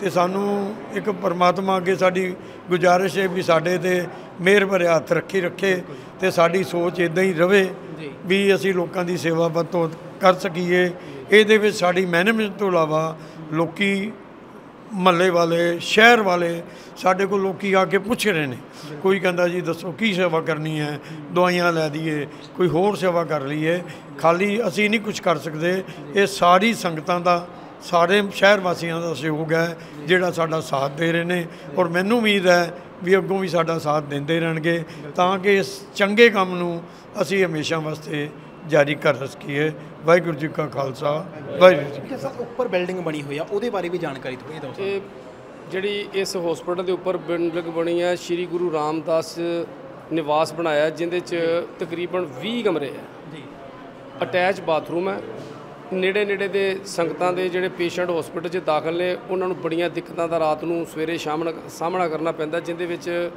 ਤੇ ਸਾਨੂੰ ਇੱਕ ਪਰਮਾਤਮਾ ਅੱਗੇ ਸਾਡੀ ਗੁਜ਼ਾਰਿਸ਼ ਹੈ ਵੀ ਸਾਡੇ ਤੇ ਮਿਹਰ ਭਰਿਆ ਹੱਥ ਰੱਖੀ ਰੱਖੇ ਤੇ ਸਾਡੀ ਸੋਚ ਇਦਾਂ ਹੀ ਰਵੇ ਵੀ ਅਸੀਂ ਲੋਕਾਂ ਦੀ ਸੇਵਾ ਵੱਧ ਤੋਂ ਕਰ ਸਕੀਏ। ਇਹਦੇ ਵਿੱਚ ਸਾਡੀ ਮੈਨੇਜਮੈਂਟ ਤੋਂ ਇਲਾਵਾ ਲੋਕੀ ਮਹੱਲੇ ਵਾਲੇ ਸ਼ਹਿਰ ਵਾਲੇ ਸਾਡੇ ਕੋਲ ਲੋਕੀ ਆ ਕੇ ਪੁੱਛ ਰਹੇ ਨੇ। ਕੋਈ ਕਹਿੰਦਾ ਜੀ ਦੱਸੋ ਕੀ ਸੇਵਾ ਕਰਨੀ ਹੈ? ਦਵਾਈਆਂ ਲੈ ਦਈਏ ਕੋਈ ਹੋਰ ਸੇਵਾ ਕਰ ਲਈਏ। ਖਾਲੀ ਅਸੀਂ ਨਹੀਂ ਕੁਝ ਕਰ ਸਕਦੇ। ਇਹ ਸਾਰੀ ਸੰਗਤਾਂ ਦਾ ਸਾਰੇ ਸ਼ਹਿਰ ਵਾਸੀਆਂ ਦਾ ਸਹਿਯੋਗ ਹੈ ਜਿਹੜਾ ਸਾਡਾ ਸਾਥ ਦੇ ਰਹੇ ਨੇ। ਔਰ ਮੈਨੂੰ ਉਮੀਦ ਹੈ ਵੀ ਅੱਗੋਂ ਵੀ ਸਾਡਾ ਸਾਥ ਦਿੰਦੇ ਰਹਿਣਗੇ ਤਾਂ ਕਿ ਇਸ ਚੰਗੇ ਕੰਮ ਨੂੰ ਅਸੀਂ ਹਮੇਸ਼ਾ ਵਾਸਤੇ ਜਾਰੀ ਕਰ ਸਕੀਏ। ਵਾਹਿਗੁਰੂ ਜੀ ਕਾ ਖਾਲਸਾ ਵਾਹਿਗੁਰੂ ਜੀ ਕੀ ਸਰ ਉੱਪਰ ਬਿਲਡਿੰਗ ਬਣੀ ਹੋਈ ਆ ਉਹਦੇ ਬਾਰੇ ਵੀ ਜਾਣਕਾਰੀ ਥੋੜੀ ਦਿਓ ਇਹ ਜਿਹੜੀ ਇਸ ਹਸਪੀਟਲ ਦੇ ਉੱਪਰ ਬਿਲਡਿੰਗ ਬਣੀ ਹੈ ਸ੍ਰੀ ਗੁਰੂ ਰਾਮਦਾਸ ਨਿਵਾਸ ਬਣਾਇਆ ਜਿੰਦੇ ਚ ਤਕਰੀਬਨ 20 ਕਮਰੇ ਹੈ ਜੀ। ਅਟੈਚ ਬਾਥਰੂਮ ਹੈ ਨੇੜੇ ਨੇੜੇ ਦੇ ਸੰਗਤਾਂ ਦੇ ਜਿਹੜੇ ਪੇਸ਼ੈਂਟ ਹਸਪੀਟਲ 'ਚ ਦਾਖਲ ਨੇ ਉਹਨਾਂ ਨੂੰ ਬੜੀਆਂ ਦਿੱਕਤਾਂ ਦਾ ਰਾਤ ਨੂੰ ਸਵੇਰੇ ਸ਼ਾਮ ਨੂੰ ਸਾਹਮਣਾ ਕਰਨਾ ਪੈਂਦਾ ਜਿੰਦੇ ਵਿੱਚ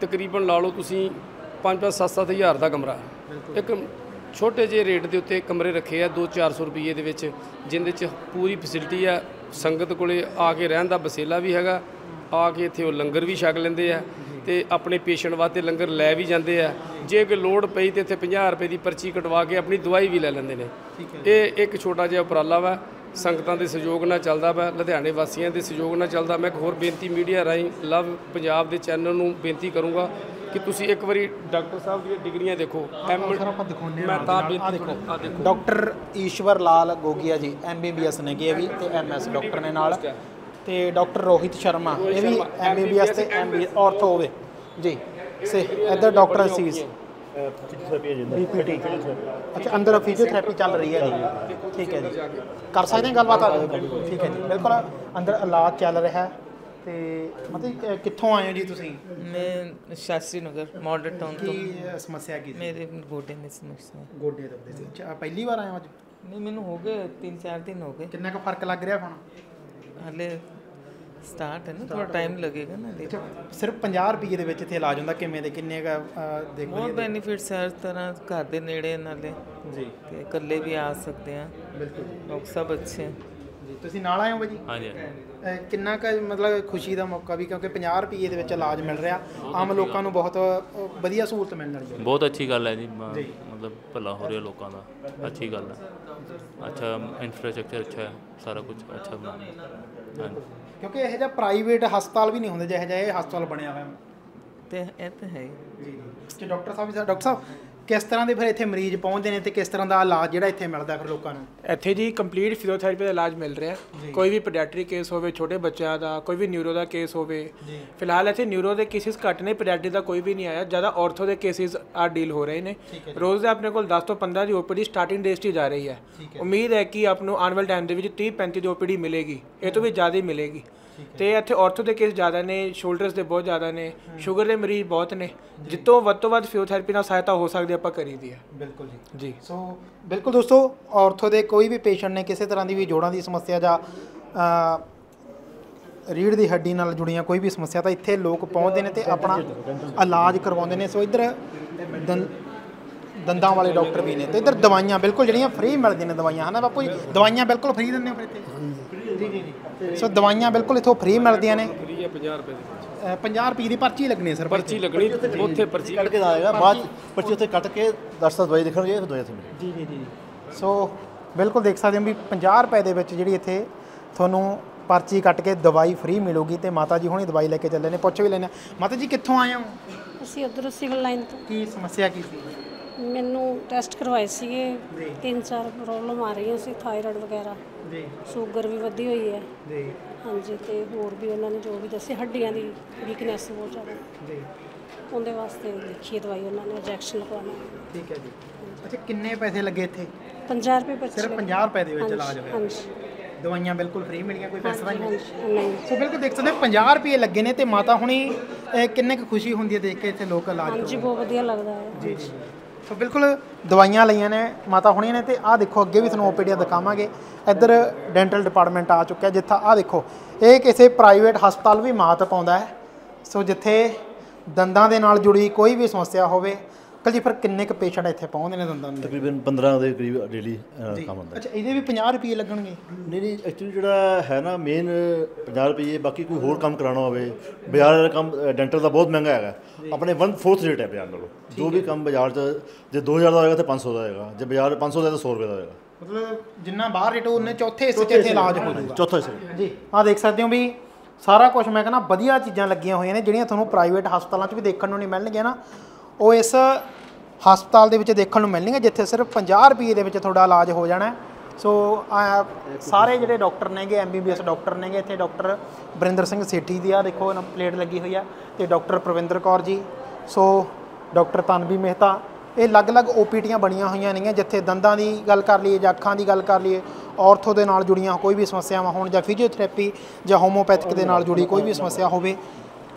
ਤਕਰੀਬਨ ਲਾ ਲਓ ਤੁਸੀਂ 5-5 7-7 ਹਜ਼ਾਰ ਦਾ ਕਮਰਾ। ਇੱਕ ਛੋਟੇ ਜਿਹੇ ਰੇਟ ਦੇ ਉੱਤੇ ਕਮਰੇ ਰੱਖੇ ਆ 2-400 ਰੁਪਏ ਦੇ ਵਿੱਚ ਜਿੰਦੇ 'ਚ ਪੂਰੀ ਫੈਸਿਲਿਟੀ ਆ। ਸੰਗਤ ਕੋਲੇ ਆ ਕੇ ਰਹਿਣ ਦਾ ਬਸੇਲਾ ਵੀ ਹੈਗਾ ਆ ਕੇ ਇੱਥੇ ਉਹ ਲੰਗਰ ਵੀ ਛਕ ਲੈਂਦੇ ਆ ਤੇ ਆਪਣੇ ਪੇਸ਼ੈਂਟ ਵਾਸਤੇ ਲੰਗਰ ਲੈ ਵੀ ਜਾਂਦੇ ਆ। ਜੇ ਕੋਈ ਲੋੜ ਪਈ ਤੇ ਇੱਥੇ 50 ਰੁਪਏ ਦੀ ਪਰਚੀ ਕਟਵਾ ਕੇ ਆਪਣੀ ਦਵਾਈ ਵੀ ਲੈ ਲੈਂਦੇ ਨੇ। ਇਹ ਇੱਕ ਛੋਟਾ ਜਿਹਾ ਉਪਰਾਲਾ ਵਾ ਸੰਗਤਾਂ ਦੇ ਸਹਿਯੋਗ ਨਾਲ ਚੱਲਦਾ ਵਾ ਲੁਧਿਆਣੇ ਵਾਸੀਆਂ ਦੇ ਸਹਿਯੋਗ ਨਾਲ ਚੱਲਦਾ। ਮੈਂ ਇੱਕ ਹੋਰ ਬੇਨਤੀ ਮੀਡੀਆ ਰਾਹੀਂ ਲਵ ਪੰਜਾਬ ਦੇ ਚੈਨਲ ਨੂੰ ਬੇਨਤੀ ਕਰੂੰਗਾ ਕਿ ਤੁਸੀਂ ਇੱਕ ਵਾਰੀ ਡਾਕਟਰ ਸਾਹਿਬ ਦੀਆਂ ਡਿਗਰੀਆਂ ਦੇਖੋ। ਐਮ ਮੈਂ ਤਾਂ ਬੇਨਤੀ ਦੇਖੋ। ਡਾਕਟਰ ਈਸ਼ਵਰ ਲਾਲ ਗੋਗੀਆ ਜੀ ਐਮਬੀਬੀਐਸ ਨੇ ਇਹ ਵੀ ਤੇ ਐਮਐਸ ਡਾਕਟਰ ਨੇ ਨਾਲ। ਤੇ ਡਾਕਟਰ ਰੋਹਿਤ ਸ਼ਰਮਾ ਇਹ ਵੀ ਐਮਬੀਬੀਐਸ ਤੇ ਐਮਬੀ ਆਰਥੋ ਹੋਵੇ। ਜੀ ਸੇ ਇੱਧਰ ਡਾਕਟਰ ਅੱਛਾ ਅੰਦਰ ਫਿਜ਼ੀਓਥੈਰੇਪੀ ਚੱਲ ਰਹੀ ਹੈ ਜੀ। ਠੀਕ ਹੈ ਜੀ। ਕਰ ਸਕਦੇ ਹਾਂ ਗੱਲਬਾਤ? ਆ ਠੀਕ ਹੈ ਜੀ। ਬਿਲਕੁਲ ਅੰਦਰ ਇਲਾਜ ਚੱਲ ਰਿਹਾ ਹੈ। ਤੇ ਮਤਲਬ ਕਿੱਥੋਂ ਆਏ ਹੋ ਜੀ ਤੁਸੀਂ? ਮੈਂ ਸ਼ਾਸਤਰੀ ਨਗਰ ਮਾਡਲ ਟਾਊਨ ਤੋਂ। ਕੀ ਸਮੱਸਿਆ ਕੀ ਸੀ? ਮੇਰੇ ਗੋਡੇ ਦੀ ਸਮੱਸਿਆ। ਗੋਡੇ ਦੁਖਦੇ ਸੀ। ਅੱਛਾ ਪਹਿਲੀ ਵਾਰ ਆਏ ਹੋ ਅੱਜ? ਨਹੀਂ ਮੈਨੂੰ ਹੋ ਗਏ 3-4 ਦਿਨ ਹੋ ਗਏ। ਕਿੰਨਾ ਕੁ ਫ਼ਰਕ ਲੱਗ ਰਿਹਾ ਹੁਣ? ਹਾਲੇ ਸਟਾਰਟ ਹੈ ਨਾ ਥੋੜਾ ਟਾਈਮ ਲੱਗੇਗਾ ਨਾ ਹਲੇ। ਸਿਰਫ 50 ਰੁਪਏ ਦੇ ਵਿੱਚ ਇੱਥੇ ਇਲਾਜ ਹੁੰਦਾ ਕਿਵੇਂ ਦੇ ਕਿੰਨੇ ਕ ਦੇਖੋ ਬਹੁਤ ਬੈਨੀਫਿਟਸ ਹੈ ਹਰ ਤਰ੍ਹਾਂ ਘਰ ਦੇ ਨੇੜੇ ਨਾਲੇ। ਜੀ। ਤੇ ਇਕੱਲੇ ਵੀ ਆ ਸਕਦੇ ਆ। ਬਿਲਕੁਲ ਲੋਕ ਸਭ ਅੱਛੇ ਜੀ ਤੁਸੀਂ ਨਾਲ ਆਏ ਹੋ ਬਾਜੀ ਹਾਂਜੀ ਅਹ ਕਿੰਨਾ ਕ ਮਤਲਬ ਖੁਸ਼ੀ ਦਾ ਮੌਕਾ ਵੀ ਕਿਉਂਕਿ 50 ਰੁਪਏ ਦੇ ਵਿੱਚ ਇਲਾਜ ਮਿਲ ਰਿਹਾ। ਆਮ ਲੋਕਾਂ ਨੂੰ ਬਹੁਤ ਵਧੀਆ ਸਹੂਲਤ ਮਿਲਣ ਵਾਲੀ ਹੈ। ਬਹੁਤ ਅੱਛੀ ਗੱਲ ਹੈ ਜੀ ਮਤਲਬ ਭਲਾ ਹੋ ਰਿਹਾ ਲੋਕਾਂ ਦਾ। ਅੱਛੀ ਗੱਲ ਹੈ। ਅੱਛਾ ਇਨਫਰਾਸਟ੍ਰਕਚਰ ਅੱਛਾ ਹੈ ਸਾਰਾ ਕੁਝ ਅੱਛਾ ਬਣਾਇਆ ਹਾਂਜੀ। ਕਿਉਂਕਿ ਇਹੋ ਜਿਹਾ ਪ੍ਰਾਈਵੇਟ ਹਸਪਤਾਲ ਵੀ ਨਹੀਂ ਹੁੰਦੇ ਜਿਹੋ ਜਿਹਾ ਹਸਪਤਾਲ ਬਣਿਆ ਹੋਇਆ ਤੇ ਇਹ ਤਾਂ ਹੈ। ਜੀ ਜੀ ਤੇ ਡਾਕਟਰ ਸਾਹਿਬ ਸਾ- ਡਾਕਟਰ ਸਾਹਿਬ ਕਿਸ ਤਰ੍ਹਾਂ ਦੇ ਫਿਰ ਇੱਥੇ ਮਰੀਜ਼ ਪਹੁੰਚਦੇ ਨੇ ਤੇ ਕਿਸ ਤਰ੍ਹਾਂ ਦਾ ਇਲਾਜ ਜਿਹੜਾ ਇੱਥੇ ਮਿਲਦਾ ਫਿਰ ਲੋਕਾਂ ਨੂੰ? ਇੱਥੇ ਜੀ ਕੰਪਲੀਟ ਫਿਜ਼ੀਓਥੈਰੇਪੀ ਦਾ ਇਲਾਜ ਮਿਲ ਰਿਹਾ। ਕੋਈ ਵੀ ਪੀਡੀਆਟ੍ਰਿਕ ਕੇਸ ਹੋਵੇ ਛੋਟੇ ਬੱਚਿਆਂ ਦਾ ਕੋਈ ਵੀ ਨਿਊਰੋ ਦਾ ਕੇਸ ਹੋਵੇ। ਫਿਲਹਾਲ ਇੱਥੇ ਨਿਊਰੋ ਦੇ ਕੇਸਿਸ ਘੱਟ ਨੇ ਪੀਡੀਆਟ੍ਰਿਕ ਦਾ ਕੋਈ ਵੀ ਨਹੀਂ ਆਇਆ। ਜ਼ਿਆਦਾ ਆਰਥੋ ਦੇ ਕੇਸਿਸ ਆ ਡੀਲ ਹੋ ਰਹੇ ਨੇ। ਰੋਜ਼ ਦੇ ਆਪਣੇ ਕੋਲ 10 ਤੋਂ 15 ਦੀ ਓਪੀਡੀ ਸਟਾਰਟਿੰਗ 'ਚ ਹੀ ਜਾ ਰਹੀ ਹੈ। ਉਮੀਦ ਹੈ ਕਿ ਆਪ ਨੂੰ ਆਉਣ ਵਾਲੇ ਟਾਈਮ ਦੇ ਵਿੱਚ 30 35 ਦੀ ਓਪੀਡੀ ਮਿਲੇਗੀ। ਇਹ ਤੋਂ ਵੀ ਜ਼ਿਆਦਾ ਹੀ ਮਿਲੇਗੀ। ਤੇ ਇੱਥੇ ਆਰਥੋ ਦੇ ਕੇਸ ਜ਼ਿਆਦਾ ਨੇ ਸ਼ੋਲਡਰਸ ਦੇ ਬਹੁਤ ਜ਼ਿਆਦਾ ਨੇ ਸ਼ੂਗਰ ਦੇ ਮਰੀਜ਼ ਬਹੁਤ ਨੇ। ਜਿੱਤੋਂ ਵੱਧ ਤੋਂ ਵੱਧ ਫਿਜ਼ੀਓਥੈਰੇਪੀ ਨਾਲ ਸਹਾਇਤਾ ਹੋ ਸਕਦੀ ਆਪਾਂ ਕਰੀਦੀ ਹੈ। ਬਿਲਕੁਲ ਜੀ। ਜੀ। ਸੋ ਬਿਲਕੁਲ ਦੋਸਤੋ ਆਰਥੋ ਦੇ ਕੋਈ ਵੀ ਪੇਸ਼ੈਂਟ ਨੇ ਕਿਸੇ ਤਰ੍ਹਾਂ ਦੀ ਵੀ ਜੋੜਾਂ ਦੀ ਸਮੱਸਿਆ ਜਾਂ ਅ, ਰੀੜ੍ਹ ਦੀ ਹੱਡੀ ਨਾਲ ਜੁੜੀਆਂ ਕੋਈ ਵੀ ਸਮੱਸਿਆ ਤਾਂ ਇੱਥੇ ਲੋਕ ਪਹੁੰਚਦੇ ਨੇ ਤੇ ਆਪਣਾ ਇਲਾਜ ਕਰਵਾਉਂਦੇ ਨੇ। ਸੋ ਇੱਧਰ ਦੰ ਦੰਦਾਂ ਵਾਲੇ ਡਾਕਟਰ ਵੀ ਨੇ। ਤੇ ਇੱਧਰ ਦਵਾਈਆਂ ਬਿਲਕੁਲ ਜਿਹੜੀਆਂ ਫ੍ਰੀ ਮਿਲਦੀਆਂ ਨੇ ਦਵਾਈਆਂ ਹਨਾ ਬਾਪੂ ਜੀ? ਦਵਾਈਆਂ ਬਿਲਕੁਲ ਫ੍ਰੀ ਦਿੰਦੇ ਹੋ ਫਿਰ ਇੱਥੇ? ਜੀ ਜੀ। ਜੀ ਸੋ ਦਵਾਈਆਂ ਬਿਲਕੁਲ ਇੱਥੋਂ ਫ੍ਰੀ ਮਿਲਦੀਆਂ ਨੇ। ਫ੍ਰੀ ਹੈ 50 ਰੁਪਏ ਦੇ ਵਿੱਚ ਅ, 50 ਰੁਪਏ ਦੀ ਪਰਚੀ ਲੱਗਣੀ ਹੈ ਸਰ ਪਰਚੀ ਲੱਗਣੀ ਉੱਥੇ ਪਰਚੀ ਕੱਟ ਕੇ ਆਏਗਾ ਬਾਅਦ ਪਰਚੀ ਉੱਥੇ ਕੱਟ ਕੇ ਦਸ ਦਸ ਦਵਾਈ ਲਿਖਣਗੇ ਫਿਰ ਦਵਾਈ ਮਿਲੇਗੀ। ਜੀ ਜੀ ਜੀ ਸੋ ਬਿਲਕੁਲ ਦੇਖ ਸਕਦੇ ਹੋ ਵੀ 50 ਰੁਪਏ ਦੇ ਵਿੱਚ ਜਿਹੜੀ ਇੱਥੇ ਤੁਹਾਨੂੰ ਪਰਚੀ ਕੱਟ ਕੇ ਦਵਾਈ ਫ੍ਰੀ ਮਿਲੂਗੀ ਤੇ ਮਾਤਾ ਜੀ ਹੁਣੀ ਦਵਾਈ ਲੈ ਕੇ ਚੱਲੇ ਨੇ ਪੁੱਛ ਵੀ ਲੈਣੇ ਮਾਤਾ ਜੀ ਕਿੱਥੋਂ ਆਏ ਹੋ? ਅਸੀਂ ਉਧਰ ਸਿਵਲ ਲਾਈਨ ਤੋਂ। ਕੀ ਸਮੱਸਿਆ ਕੀ ਸੀ? ਮੈਨੂੰ ਟੈਸਟ ਕਰਵਾਏ ਸੀਗੇ ਤਿੰਨ ਚਾਰ ਪ੍ਰੋਬਲਮ ਆ ਰਹੀਆਂ ਸੀ ਥਾਇਰਾਇਡ ਵਗੈਰਾ। ਜੀ। ਸ਼ੂਗਰ ਵੀ ਵਧੀ ਹੋਈ ਹੈ। ਜੀ। ਹਾਂਜੀ ਤੇ ਹੋਰ ਵੀ ਉਹਨਾਂ ਨੇ ਜੋ ਵੀ ਦੱਸੇ ਹੱਡੀਆਂ ਦੀ ਵੀਕਨੈਸ ਬਹੁਤ ਜ਼ਿਆਦਾ। ਜੀ। ਉਹਦੇ ਵਾਸਤੇ ਲਿਖੀ ਹੈ ਦਵਾਈ ਉਹਨਾਂ ਨੇ ਇੰਜੈਕਸ਼ਨ ਲਗਵਾਉਣਾ। ਠੀਕ ਹੈ ਜੀ। ਅੱਛਾ ਕਿੰਨੇ ਪੈਸੇ ਲੱਗੇ ਇੱਥੇ? 50 ਰੁਪਏ ਪਰਚੀ ਸਿਰਫ ਲੱਗੀ। 50 ਰੁਪਏ ਦੇ ਵਿੱਚ ਇਲਾਜ ਹੋਇਆ। ਹਾਂਜੀ। ਦਵਾਈਆਂ ਬਿਲਕੁਲ ਫ੍ਰੀ ਮਿਲੀਆਂ ਕੋਈ ਪੈਸਾ ਤਾਂ ਨਹੀਂ? ਹਾਂਜੀ ਨਹੀਂ। ਸੋ ਬਿਲਕੁਲ ਦੇਖ ਸਕਦੇ ਹੋ 50 ਰੁਪਏ ਲੱਗੇ ਨੇ ਤੇ ਮਾਤਾ ਹੁਣੀ ਅਹ, ਕਿੰਨੇ ਕੁ ਖੁਸ਼ੀ ਹੁੰਦੀ ਹੈ ਦੇਖ ਕੇ ਇੱਥੇ ਲੋਕ ਇਲਾਜ ਹਾਂਜੀ ਬਹੁਤ ਵਧੀਆ ਲੱਗਦਾ ਹੈ। ਜੀ ਜੀ। ਸੋ ਬਿਲਕੁਲ ਦਵਾਈਆਂ ਲਈਆਂ ਨੇ, ਮਾਤਾ ਹੁਣੀ ਨੇ ਤੇ ਆਹ ਦੇਖੋ, ਅੱਗੇ ਵੀ ਤੁਹਾਨੂੰ ਓਪੀਡੀਆ ਦਿਖਾਵਾਂਗੇ। ਇੱਧਰ ਡੈਂਟਲ ਡਿਪਾਰਟਮੈਂਟ ਆ ਚੁੱਕਿਆ ਜਿੱਥਾ ਆਹ ਦੇਖੋ, ਇਹ ਕਿਸੇ ਪ੍ਰਾਈਵੇਟ ਹਸਪਤਾਲ ਵੀ ਮਾਤ ਪਾਉਂਦਾ ਹੈ। ਸੋ ਜਿੱਥੇ ਦੰਦਾਂ ਦੇ ਨਾਲ ਜੁੜੀ ਕੋਈ ਵੀ ਸਮੱਸਿਆ ਹੋਵੇ ਅੰਕਲ ਜੀ ਫਿਰ ਕਿੰਨੇ ਕੁ ਪੇਸ਼ੈਂਟ ਇੱਥੇ ਪਹੁੰਚਦੇ ਨੇ ਦੰਦਾਂ ਦੇ ਤਕਰੀਬਨ 15 ਦੇ ਕਰੀਬ ਡੇਲੀ ਕੰਮ ਹੁੰਦਾ ਅੱਛਾ ਇਹਦੇ ਵੀ 50 ਰੁਪਏ ਲੱਗਣਗੇ? ਨਹੀਂ ਨਹੀਂ ਐਕਚੁਅਲੀ ਜਿਹੜਾ ਹੈ ਨਾ ਮੇਨ 50 ਰੁਪਏ ਬਾਕੀ ਕੋਈ ਹੋਰ ਕੰਮ ਕਰਾਉਣਾ ਹੋਵੇ ਬਾਜ਼ਾਰ ਦਾ ਕੰਮ ਡੈਂਟਲ ਦਾ ਬਹੁਤ ਮਹਿੰਗਾ ਹੈਗਾ। ਆਪਣੇ 1/4 ਰੇਟ ਹੈ ਬਾਜ਼ਾਰ ਨਾਲੋਂ। ਜੋ ਵੀ ਕੰਮ ਬਾਜ਼ਾਰ 'ਚ ਜੇ 2000 ਦਾ ਹੋਏਗਾ ਤਾਂ 500 ਦਾ ਹੋਏਗਾ। ਜੇ ਬਾਜ਼ਾਰ 500 ਦਾ ਤਾਂ 100 ਰੁਪਏ ਦਾ ਹੋਏਗਾ। ਮਤਲਬ ਜਿੰਨਾ ਬਾਹਰ ਰੇਟ ਉਹਨੇ ਚੌਥੇ ਹਿੱਸੇ 'ਚ ਇੱਥੇ ਇਲਾਜ ਹੋ ਜਾਊਗਾ। ਚੌਥਾ ਹਿੱਸਾ ਜੀ ਆਹ ਦੇਖ ਸਕਦੇ ਹੋ ਵੀ ਸਾਰਾ ਕੁਝ ਮੈਂ ਕਹਿੰਦਾ ਵਧੀਆ ਚੀਜ਼ਾਂ ਲੱਗੀਆਂ ਹੋਈਆਂ ਨੇ ਜਿਹੜੀਆਂ ਤੁਹਾਨੂੰ ਪ੍ਰਾਈਵੇਟ ਹਸਪਤਾਲਾਂ 'ਚ ਵੀ ਦੇਖਣ ਨੂੰ ਨਹੀਂ ਮਿਲਣਗੀਆਂ ਨਾ। ਉਹ ਇਸ ਹਸਪਤਾਲ ਦੇ ਵਿੱਚ ਦੇਖਣ ਨੂੰ ਮਿਲਣਗੀਆਂ ਜਿੱਥੇ ਸਿਰਫ 50 ਰੁਪਏ ਦੇ ਵਿੱਚ ਤੁਹਾਡਾ ਇਲਾਜ ਹੋ ਜਾਣਾ ਸੋ ਸਾਰੇ ਜਿਹੜੇ ਡਾਕਟਰ ਨੇਗੇ ਐਮਬੀਬੀਐਸ ਡਾਕਟਰ ਨੇਗੇ, ਇੱਥੇ ਡਾਕਟਰ ਬਰਿੰਦਰ ਸਿੰਘ ਸੇਠੀ ਦੀ ਆ, ਦੇਖੋ ਨਾ ਪਲੇਟ ਲੱਗੀ ਹੋਈ ਆ, ਤੇ doctor Parvinder Kaur ji, so doctor Tanvi Mehta, ਇਹ ਅਲੱਗ-ਅਲੱਗ ਓਪੀਟੀਆਂ ਬਣੀਆਂ ਹੋਈਆਂ ਨੇਗੀਆਂ, ਜਿੱਥੇ ਦੰਦਾਂ ਦੀ ਗੱਲ ਕਰ ਲਈਏ, ਜਾਂ ਅੱਖਾਂ ਦੀ ਗੱਲ ਕਰ ਲਈਏ, ਔਰਥੋ ਦੇ ਨਾਲ ਜੁੜੀਆਂ ਕੋਈ ਵੀ ਸਮੱਸਿਆਵਾਂ ਹੋਣ, ਜਾਂ ਫਿਜ਼ੀਓਥੈਰੇਪੀ, ਜਾਂ ਹੋਮੋਪੈਥਿਕ ਦੇ ਨਾਲ ਜੁੜੀ ਕੋਈ ਵੀ ਸਮੱਸਿਆ ਹੋਵੇ,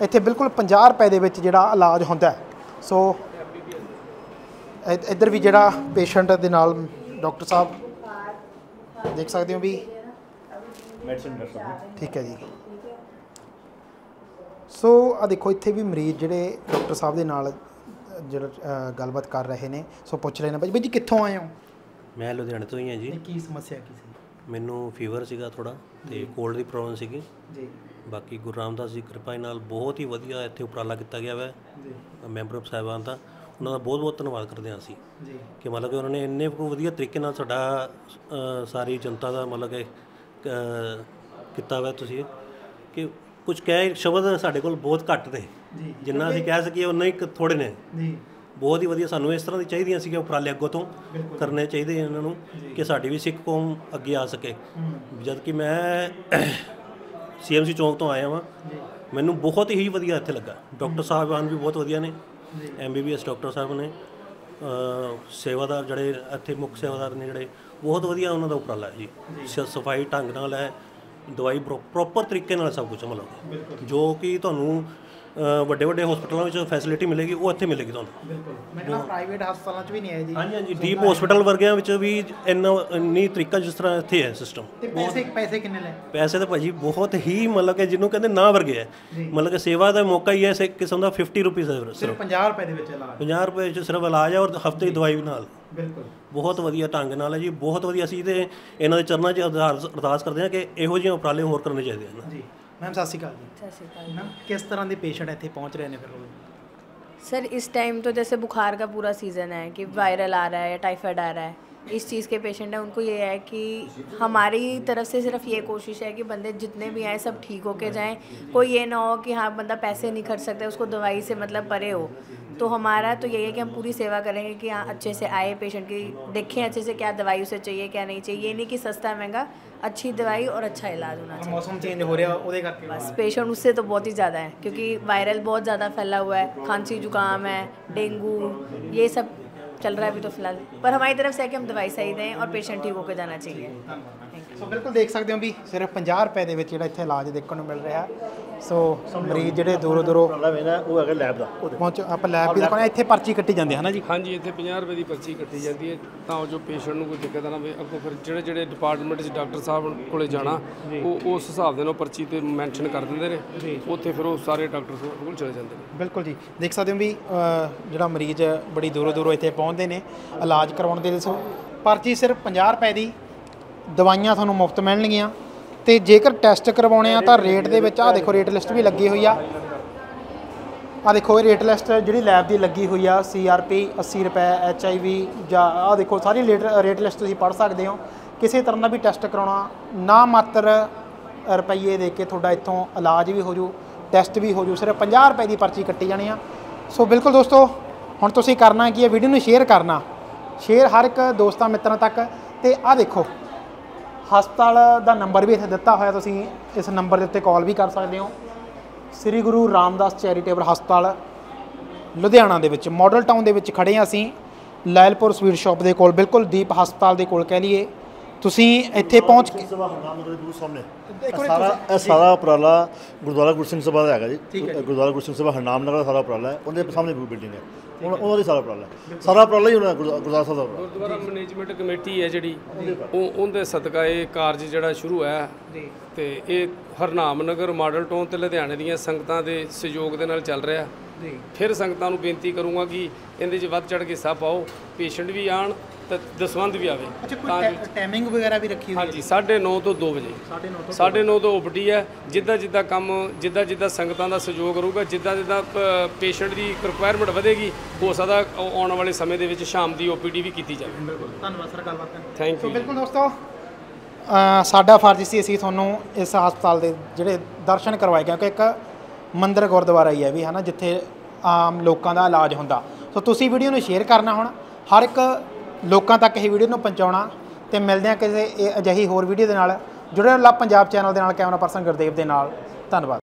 ਇੱਥੇ ਬਿਲਕੁਲ 50 ਰੁਪਏ ਦੇ ਵਿੱਚ ਜਿਹੜਾ ਇਲਾਜ ਹੁੰਦਾ ਹੈ। ਸੋ ਇੱਧਰ ਵੀ ਜਿਹੜਾ ਪੇਸ਼ੈਂਟ ਦੇ ਨਾਲ ਡਾਕਟਰ ਸਾਹਿਬ ਦੇਖ ਸਕਦੇ ਹੋ ਵੀ ਮੈਡੀਸਨ ਡਾਕਟਰ ਠੀਕ ਹੈ ਜੀ। ਸੋ ਆ ਦੇਖੋ ਇੱਥੇ ਵੀ ਮਰੀਜ਼ ਜਿਹੜੇ ਡਾਕਟਰ ਸਾਹਿਬ ਦੇ ਨਾਲ ਜਿਹੜਾ ਗੱਲਬਾਤ ਕਰ ਰਹੇ ਨੇ। ਸੋ ਪੁੱਛ ਰਹੇ ਨੇ ਬਾਈ ਬਾਈ ਜੀ ਕਿੱਥੋਂ ਆਏ ਹੋ? ਮੈਂ ਲੁਧਿਆਣੇ ਤੋਂ ਹੀ ਹਾਂ ਜੀ। ਕੀ ਸਮੱਸਿਆ ਕੀ ਸੀ? ਮੈਨੂੰ ਫੀਵਰ ਸੀਗਾ ਥੋੜਾ ਤੇ ਕੋਲਡ ਦੀ ਪ੍ਰੋਬਲਮ ਸੀਗੀ। ਜੀ। ਬਾਕੀ ਗੁਰੂ ਰਾਮਦਾਸ ਜੀ ਕਿਰਪਾ ਨਾਲ ਬਹੁਤ ਹੀ ਵਧੀਆ ਇੱਥੇ ਉਪਰਾਲਾ ਕੀਤਾ ਗਿਆ ਹੈ ਜੀ। ਮੈਂਬਰ ਆਫ ਸਾਹਿਬਾਨ ਦਾ। ਉਹਨਾਂ ਦਾ ਬਹੁਤ ਬਹੁਤ ਧੰਨਵਾਦ ਕਰਦੇ ਹਾਂ ਅਸੀਂ। ਜੀ। ਕਿ ਮਤਲਬ ਕਿ ਉਹਨਾਂ ਨੇ ਇੰਨੇ ਕੁ ਵਧੀਆ ਤਰੀਕੇ ਨਾਲ ਸਾਡਾ ਸਾਰੀ ਜਨਤਾ ਦਾ ਮਤਲਬ ਕਿ ਕੀਤਾ ਹੋਇਆ ਤੁਸੀਂ। ਕਿ ਕੁਝ ਕਹਿ ਸ਼ਬਦ ਸਾਡੇ ਕੋਲ ਬਹੁਤ ਘੱਟ ਨੇ। ਜੀ। ਜਿੰਨਾ ਅਸੀਂ ਕਹਿ ਸਕੀਏ ਉਨਾ ਹੀ ਥੋੜੇ ਨੇ। ਜੀ। ਬਹੁਤ ਹੀ ਵਧੀਆ ਸਾਨੂੰ ਇਸ ਤਰ੍ਹਾਂ ਦੀ ਚਾਹੀਦੀਆਂ ਸੀਗੀਆਂ ਉਪਰਾਲੇ ਅੱਗੋਂ ਤੋਂ। ਕਰਨੇ ਚਾਹੀਦੇ ਇਹਨਾਂ ਨੂੰ ਕਿ ਸਾਡੀ ਵੀ ਸਿੱਖ ਕੌਮ ਅੱਗੇ ਆ ਸਕੇ। ਜਦ ਕਿ ਮੈਂ ਸੀਐਮਸੀ ਚੌਂਕ ਤੋਂ ਆਇਆ ਹਾਂ ਮੈਨੂੰ ਬਹੁਤ ਹੀ ਵਧੀਆ ਇੱਥੇ ਲੱਗਾ। ਡਾਕਟਰ ਸਾਹਿਬਾਨ ਵੀ ਬਹੁਤ ਵਧੀਆ ਨੇ। ਐਮਬੀਬੀਐਸ ਡਾਕਟਰ ਸਾਹਿਬ ਨੇ। ਸੇਵਾਦਾਰ ਜਿਹੜੇ ਇੱਥੇ ਮੁੱਖ ਸੇਵਾਦਾਰ ਨੇ ਜਿਹੜੇ ਬਹੁਤ ਵਧੀਆ ਉਹਨਾਂ ਦਾ ਉਪਰਾਲਾ ਹੈ ਜੀ। ਸਫ਼ਾਈ ਢੰਗ ਨਾਲ ਹੈ। ਦਵਾਈ ਪ੍ਰੋਪਰ ਤਰੀਕੇ ਨਾਲ ਸਭ ਕੁਝ ਮਤਲਬ। ਜੋ ਕਿ ਤੁਹਾਨੂੰ ਵੱਡੇ ਵੱਡੇ ਹਸਪਤਾਲਾਂ ਵਿੱਚ ਫੈਸਿਲਿਟੀ ਮਿਲੇਗੀ ਉਹ ਇੱਥੇ ਮਿਲੇਗੀ ਤੁਹਾਨੂੰ। ਬਿਲਕੁਲ। ਮੈਂ ਕਹਿੰਦਾ ਪ੍ਰਾਈਵੇਟ ਹਸਪਤਾਲਾਂ 'ਚ ਵੀ ਨਹੀਂ ਆਏ ਜੀ। ਹਾਂਜੀ ਹਾਂਜੀ। ਡੀਪ ਹਸਪੀਟਲ ਵਰਗਿਆਂ ਵਿੱਚ ਵੀ ਇੰਨਾ ਇੰਨੀ ਤਰੀਕਾ ਜਿਸ ਤਰ੍ਹਾਂ ਇੱਥੇ ਹੈ ਸਿਸਟਮ ਤੇ ਪੈਸੇ ਪੈਸੇ ਕਿੰਨੇ ਲੈ? ਪੈਸੇ ਤਾਂ ਭਾਜੀ ਬਹੁਤ ਹੀ ਮਤਲਬ ਕਿ ਜਿਹਨੂੰ ਕਹਿੰਦੇ ਨਾ ਵਰਗੇ ਹੈ। ਮਤਲਬ ਕਿ ਸੇਵਾ ਦਾ ਮੌਕਾ ਹੀ ਹੈ ਸੇ ਕਿਸਮ ਦਾ 50 ਰੁਪਏ ਸਿਰਫ। ਸਿਰਫ 50 ਰੁਪਏ ਦੇ ਵਿੱਚ ਇਲਾਜ। 50 ਰੁਪਏ ਵਿੱਚ ਸਿਰਫ ਇਲਾਜ ਹੈ ਔਰ ਹਫ਼ਤੇ ਦੀ ਦਵਾਈ ਨਾਲ। ਬਿਲਕੁਲ। ਬਹੁਤ ਵਧੀਆ ਢੰਗ ਨਾਲ ਹੈ ਜੀ। ਬਹੁਤ ਵਧੀਆ ਅਸੀਂ ਤੇ ਇਹਨਾਂ ਦੇ ਚਰਨਾਂ 'ਚ ਅਰਦਾਸ ਅਰਦਾਸ ਕਰਦੇ ਹਾਂ ਕਿ ਇਹੋ ਜਿਹੇ ਉਪਰਾਲੇ ਹੋਰ ਕਰਨੇ ਚਾਹੀਦੇ ਹਨ। ਜੀ। ਮੈਮ ਸਤਿ ਸ਼੍ਰੀ ਅਕਾਲ ਜੀ सत श्रीकाल ਨਾ ਕਿਸ ਤਰ੍ਹਾਂ ਦੇ ਪੇਸ਼ੈਂਟ ਇੱਥੇ ਪਹੁੰਚ ਰਹੇ ਨੇ ਫਿਰ ਉਹ सर इस टाइम तो जैसे बुखार का पूरा सीज़न है कि वायरल आ रहा है या टाइफाइड आ रहा है इस चीज़ के पेशेंट हैं उनको ये है कि हमारी तरफ़ से सिर्फ़ ये कोशिश है कि बंदे जितने भी आए सब ठीक होके जाएँ। कोई ये ना हो कि हाँ बंदा पैसे नहीं खर्च सकता उसको दवाई से मतलब परे हो। तो हमारा तो यही है कि हम पूरी सेवा करेंगे कि हाँ अच्छे से आए पेशेंट की देखें अच्छे से क्या दवाई उसे चाहिए क्या नहीं चाहिए। ये नहीं कि सस्ता महँगा अच्छी दवाई और अच्छा इलाज होना चाहिए। मौसम चेंज हो रहा है बस पेशेंट उससे तो बहुत ही ज़्यादा है क्योंकि वायरल बहुत ज़्यादा फैला हुआ है। खांसी जुकाम है डेंगू ये सब चल रहा है अभी तो फिलहाल पर हमारी तरफ से है कि हम दवाई सही दें और पेशेंट ठीक होकर जाना चाहिए ਸੋ ਬਿਲਕੁਲ ਦੇਖ ਸਕਦੇ ਹੋ ਵੀ ਸਿਰਫ 50 ਰੁਪਏ ਦੇ ਵਿੱਚ ਜਿਹੜਾ ਇੱਥੇ ਇਲਾਜ ਦੇਖਣ ਨੂੰ ਮਿਲ ਰਿਹਾ। ਸੋ ਮਰੀਜ਼ ਜਿਹੜੇ ਦੂਰੋਂ ਦੂਰੋਂ ਉਪਰਾਲਾ ਵੇਖਣਾ ਉਹ ਹੈਗਾ ਲੈਬ ਦਾ। ਪਹੁੰਚ ਆਪਾਂ ਲੈਬ ਵੀ ਦਿਖਾਉਣਾ ਇੱਥੇ ਪਰਚੀ ਕੱਟੀ ਜਾਂਦੀ ਹੈ ਨਾ ਜੀ? ਹਾਂਜੀ ਇੱਥੇ 50 ਰੁਪਏ ਦੀ ਪਰਚੀ ਕੱਟੀ ਜਾਂਦੀ ਹੈ ਤਾਂ ਜੋ ਪੇਸ਼ੈਂਟ ਨੂੰ ਕੋਈ ਦਿੱਕਤ ਨਾ ਆਵੇ ਅੱਗੋਂ ਫਿਰ ਜਿਹੜੇ ਜਿਹੜੇ ਡਿਪਾਰਟਮੈਂਟ 'ਚ ਡਾਕਟਰ ਸਾਹਿਬ ਕੋਲੇ ਜਾਣਾ ਉਹ ਉਸ ਹਿਸਾਬ ਦੇ ਨਾਲ ਪਰਚੀ ਤੇ ਮੈਂਸ਼ਨ ਕਰ ਦਿੰਦੇ ਨੇ ਉੱਥੇ ਫਿਰ ਉਹ ਸਾਰੇ ਡਾਕਟਰ ਸਾਹਿਬ ਕੋਲ ਚਲੇ ਜਾਂਦੇ ਨੇ। ਬਿਲਕੁਲ ਜੀ। ਦੇਖ ਸਕਦੇ ਹੋ ਵੀ ਜਿਹੜਾ ਮਰੀਜ਼ ਬੜੀ ਦੂਰੋਂ ਦੂਰੋਂ ਇੱਥੇ ਪਹੁੰਚਦੇ ਨੇ ਇਲਾਜ ਕਰਵਾਉਣ ਦੇ ਲਈ ਸੋ ਪਰਚੀ ਸਿਰਫ 50 ਰੁਪਏ ਦੀ ਦਵਾਈਆਂ ਤੁਹਾਨੂੰ ਮੁਫਤ ਮਿਲਣਗੀਆਂ। ਤੇ ਜੇਕਰ ਟੈਸਟ ਕਰਵਾਉਣੇ ਆ ਤਾਂ ਰੇਟ ਦੇ ਵਿੱਚ ਆ ਦੇਖੋ ਰੇਟ ਲਿਸਟ ਵੀ ਲੱਗੀ ਹੋਈ ਆ। ਆ ਦੇਖੋ, ਇਹ ਰੇਟ ਲਿਸਟ ਜਿਹੜੀ ਲੈਬ ਦੀ ਲੱਗੀ ਹੋਈ ਆ ਸੀਆਰਪੀ 80 ਰੁਪਏ ਐਚਆਈਵੀ ਜਾਂ ਆ ਦੇਖੋ, ਸਾਰੀ ਰੇਟ ਲਿਸਟ ਤੁਸੀਂ ਪੜ੍ਹ ਸਕਦੇ ਹੋ। ਕਿਸੇ ਤਰ੍ਹਾਂ ਦਾ ਵੀ ਟੈਸਟ ਕਰਾਉਣਾ, ਨਾ ਮਾਤਰ ਰੁਪਈਏ ਦੇ ਕੇ ਤੁਹਾਡਾ ਇੱਥੋਂ ਇਲਾਜ ਵੀ ਹੋ ਜੂ ਟੈਸਟ ਵੀ ਹੋ ਜੂ ਸਿਰਫ 50 ਰੁਪਏ ਦੀ ਪਰਚੀ ਕੱਟੀ ਜਾਣੀ ਆ। ਸੋ ਬਿਲਕੁਲ ਦੋਸਤੋ, ਹੁਣ ਤੁਸੀਂ ਕਰਨਾ ਕੀ ਹੈ ਵੀਡੀਓ ਨੂੰ ਸ਼ੇਅਰ ਕਰਨਾ। ਸ਼ੇਅਰ ਹਰ ਇੱਕ ਦੋਸਤਾਂ ਮਿੱਤਰਾਂ ਤੱਕ। ਤੇ ਆ ਦੇਖੋ ਹਸਪਤਾਲ ਦਾ ਨੰਬਰ ਵੀ ਇੱਥੇ ਦਿੱਤਾ ਹੋਇਆ ਤੁਸੀਂ ਇਸ ਨੰਬਰ ਦੇ ਉੱਤੇ ਕਾਲ ਵੀ ਕਰ ਸਕਦੇ ਹੋ। ਸ੍ਰੀ ਗੁਰੂ ਰਾਮਦਾਸ ਚੈਰੀਟੇਬਲ ਹਸਪਤਾਲ ਲੁਧਿਆਣਾ ਦੇ ਵਿੱਚ ਮਾਡਲ ਟਾਊਨ ਦੇ ਵਿੱਚ ਖੜੇ ਹਾਂ ਅਸੀਂ। ਲੈਲਪੁਰ ਸਵੀਟ ਸ਼ਾਪ ਦੇ ਕੋਲ ਬਿਲਕੁਲ ਦੀਪ ਹਸਪਤਾਲ ਦੇ ਕੋਲ ਕਹਿ ਲਈਏ। ਤੁਸੀਂ ਇੱਥੇ ਪਹੁੰਚ ਕੇ ਸਭਾ ਦੇ ਸਾਹਮਣੇ। ਸਾਰਾ ਇਹ ਸਾਰਾ ਉਪਰਾਲਾ ਗੁਰਦੁਆਰਾ ਗੁਰਸਿੰਘ ਸਭਾ ਦਾ ਹੈਗਾ ਜੀ। ਗੁਰਦੁਆਰਾ ਗੁਰਸਿੰਘ ਸਭਾ ਹਰਨਾਮ ਨਗਰ ਦਾ ਸਾਰਾ ਉਪਰਾਲਾ ਹੈ। ਉਹਦੇ ਸਾਹਮਣੇ ਬਿਲਡਿੰਗ ਹੈ। ਉਹਨਾਂ ਉਹਨਾਂ ਦੀ ਸਾਰਾ ਹੈ। ਸਾਰਾ ਉਪਰਾਲਾ ਹੀ ਉਹਨਾਂ ਗੁਰਦੁਆਰਾ ਸਾਹਿਬ ਦਾ ਗੁਰਦੁਆਰਾ ਮੈਨੇਜਮੈਂਟ ਕਮੇਟੀ ਹੈ ਜਿਹੜੀ ਉਹ ਉਹਦੇ ਸਦਕਾ ਇਹ ਕਾਰਜ ਜਿਹੜਾ ਸ਼ੁਰੂ ਹੋਇਆ ਤੇ ਇਹ ਹਰਨਾਮ ਨਗਰ ਮਾਡਲ ਟਾਊਨ ਤੇ ਲੁਧਿਆਣੇ ਦੀਆਂ ਸੰਗਤਾਂ ਦੇ ਸਹਿਯੋਗ ਦੇ ਨਾਲ ਚੱਲ ਰਿਹਾ। ਫਿਰ ਸੰਗਤਾਂ ਨੂੰ ਬੇਨਤੀ ਕਰੂੰਗਾ ਕਿ ਇਹਦੇ 'ਚ ਵੱਧ ਚੜ ਕੇ ਹਿੱਸਾ ਪਾਓ ਪੇਸ਼ੈਂਟ ਵੀ ਆਣ ਤੇ ਦਸਵੰਧ ਵੀ ਆਵੇ। ਅੱਛਾ ਤਾਂ ਕੋਈ ਟਾਈਮਿੰਗ ਵਗੈਰਾ ਵੀ ਰੱਖੀ ਹੋਈ ਹਾਂਜੀ 9:30 ਤੋਂ 2 ਵਜੇ। 9:30 ਤੋਂ ਓਪੀਡੀ ਹੈ ਜਿੱਦਾਂ ਜਿੱਦਾਂ ਕੰਮ ਜਿੱਦਾਂ ਜਿੱਦਾਂ ਸੰਗਤਾਂ ਦਾ ਸਹਿਯੋਗ ਰਹੂਗਾ ਜਿੱਦਾਂ ਜਿੱਦਾਂ ਪੇਸ਼ੈਂਟ ਦੀ ਰਿਕੁਆਇਰਮੈਂਟ ਵਧੇਗੀ ਹੋ ਸਕਦਾ ਆਉ- ਆਉਣ ਵਾਲੇ ਸਮੇਂ ਦੇ ਵਿੱਚ ਸ਼ਾਮ ਦੀ ਓਪੀਡੀ ਵੀ ਕੀਤੀ ਜਾਵੇ। ਧੰਨਵਾਦ ਸਰ ਗੱਲਬਾਤ ਕਰਨ ਥੈਂਕ ਸੋ ਯੂ ਬਿਲਕੁਲ ਦੋਸਤੋ ਸਾਡਾ ਫਰਜ਼ ਸੀ ਅਸੀਂ ਤੁਹਾਨੂੰ ਇਸ ਹਸਪਤਾਲ ਦੇ ਜਿਹੜੇ ਦਰਸ਼ਨ ਕਰਵਾਏ ਕਿਉਂਕਿ ਇੱਕ ਮੰਦਿਰ ਗੁਰਦੁਆਰਾ ਹੀ ਹੈ ਵੀ ਹਨਾ ਜਿੱਥੇ ਆਮ ਲੋਕਾਂ ਦਾ ਇਲਾਜ ਹੁੰਦਾ। ਸੋ ਤੁਸੀਂ ਵੀਡੀਓ ਨੂੰ ਸ਼ੇਅਰ ਕਰਨਾ ਹੁਣ। ਹਰ ਇੱਕ ਲੋਕਾਂ ਤੱਕ ਇਹ ਵੀਡੀਓ ਨੂੰ ਪਹੁੰਚਾਉਣਾ ਤੇ ਮਿਲਦੇ ਹਾਂ ਕਿਸੇ ਇਹ ਅਜਿਹੀ ਹੋਰ ਵੀਡੀਓ ਦੇ ਨਾਲ। ਜੁੜੇ ਰਹੋ ਲਵ ਪੰਜਾਬ ਚੈਨਲ ਦੇ ਨਾਲ, ਕੈਮਰਾ ਪਰਸਨ ਗੁਰਦੇਵ ਦੇ ਨਾਲ। ਧੰਨਵਾਦ।